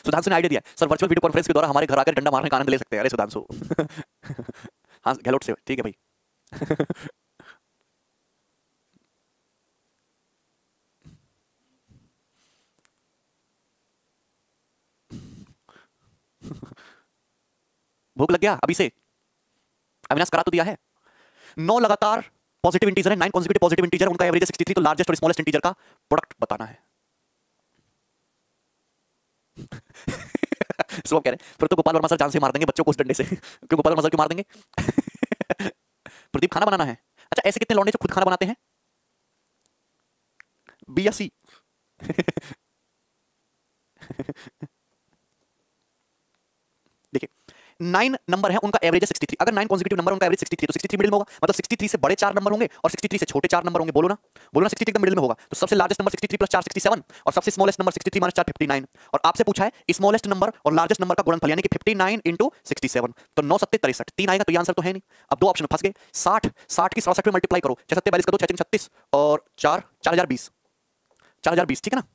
सुधांशु ने आइडिया दिया सर वर्चुअल वीडियो कॉन्फ्रेंस के द्वारा हमारे घर आकर डंडा मारने का आनंद ले सकते हैं। अरे, सुधांशु। हाँ गहलोत से ठीक है भाई। भूख लग गया, अभी से। अविनाश करा तो दिया है। नौ लगातार पॉजिटिव इंटीजर है नाइन पॉजिटिव पॉजिटिव इंटीजर उनका एवरेज है 63 तो लार्जेस्ट और स्मॉलेस्ट इंटीजर का प्रोडक्ट बताना है। सो कह रहे हैं, फिर तो गोपाल वर्मा सर जान से मार देंगे, बच्चों को उस डंडे से। क्यों गोपाल वर्मा सर क्यों मार देंगे? प्रदीप खाना बनाना है। अच्छा ऐसे कितने लौंडे जो खुद खाना बनाते हैं? बी या सी? नाइन नंबर है उनका एवरेज है 63 अगर नाइन पॉजिटिव नंबर उनका एवरेज 63 तो 63 मिडिल में होगा। मतलब 63 से बड़े चार नंबर होंगे और 63 से छोटे चार नंबर होंगे। बोलो ना। बोलो ना 63 एकदम मिडिल में होगा। तो सबसे लार्जेस्ट नंबर 63 प्लस 4 67 और सबसे स्मॉलेस्ट नंबर 63 माइनस 4 59 और आपसे पूछा है स्मॉलेस्ट नंबर और लार्जेस्ट नंबर का गुणनफल, यानी कि 59 इनटू 67 तो 9 सत्ते तिरसठ। तीन आएगा तो ये आंसर तो है नहीं। अब दो ऑप्शन फंस गए। 60 60 की 67 में मल्टीप्लाई करो। 6 सत्ते 42 का दो 6 36 और 4 4020 4020 ठीक है ना?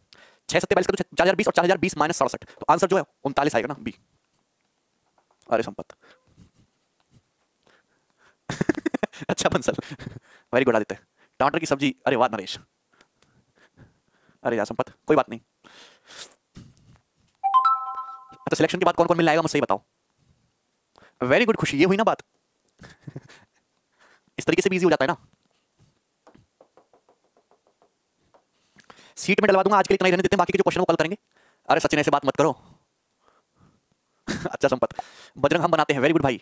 6 सत्ते 42 का दो 4020 और 4020 माइनस 67 तो आंसर जो है 39 आएगा ना बी अरे संपत अच्छा बंसल। वेरी गुड आदित्य टमाटर की सब्ज़ी। अरे वाह, नरेश। अरे यार, संपत। कोई बात नहीं। अच्छा सिलेक्शन के बाद कौन कौन मिलने आएगा मुझे सही बताओ वेरी गुड खुशी। ये हुई ना बात? इस तरीके से भी हो जाता है ना। सीट में डलवा दूँगा, आज के लिए इतना ही रहने देते हैं, बाकी के जो क्वेश्चन को कल करेंगे। अरे सचिन, ऐसे बात मत करो। अच्छा संपत। बजरंग हम बनाते हैं। वेरी गुड भाई।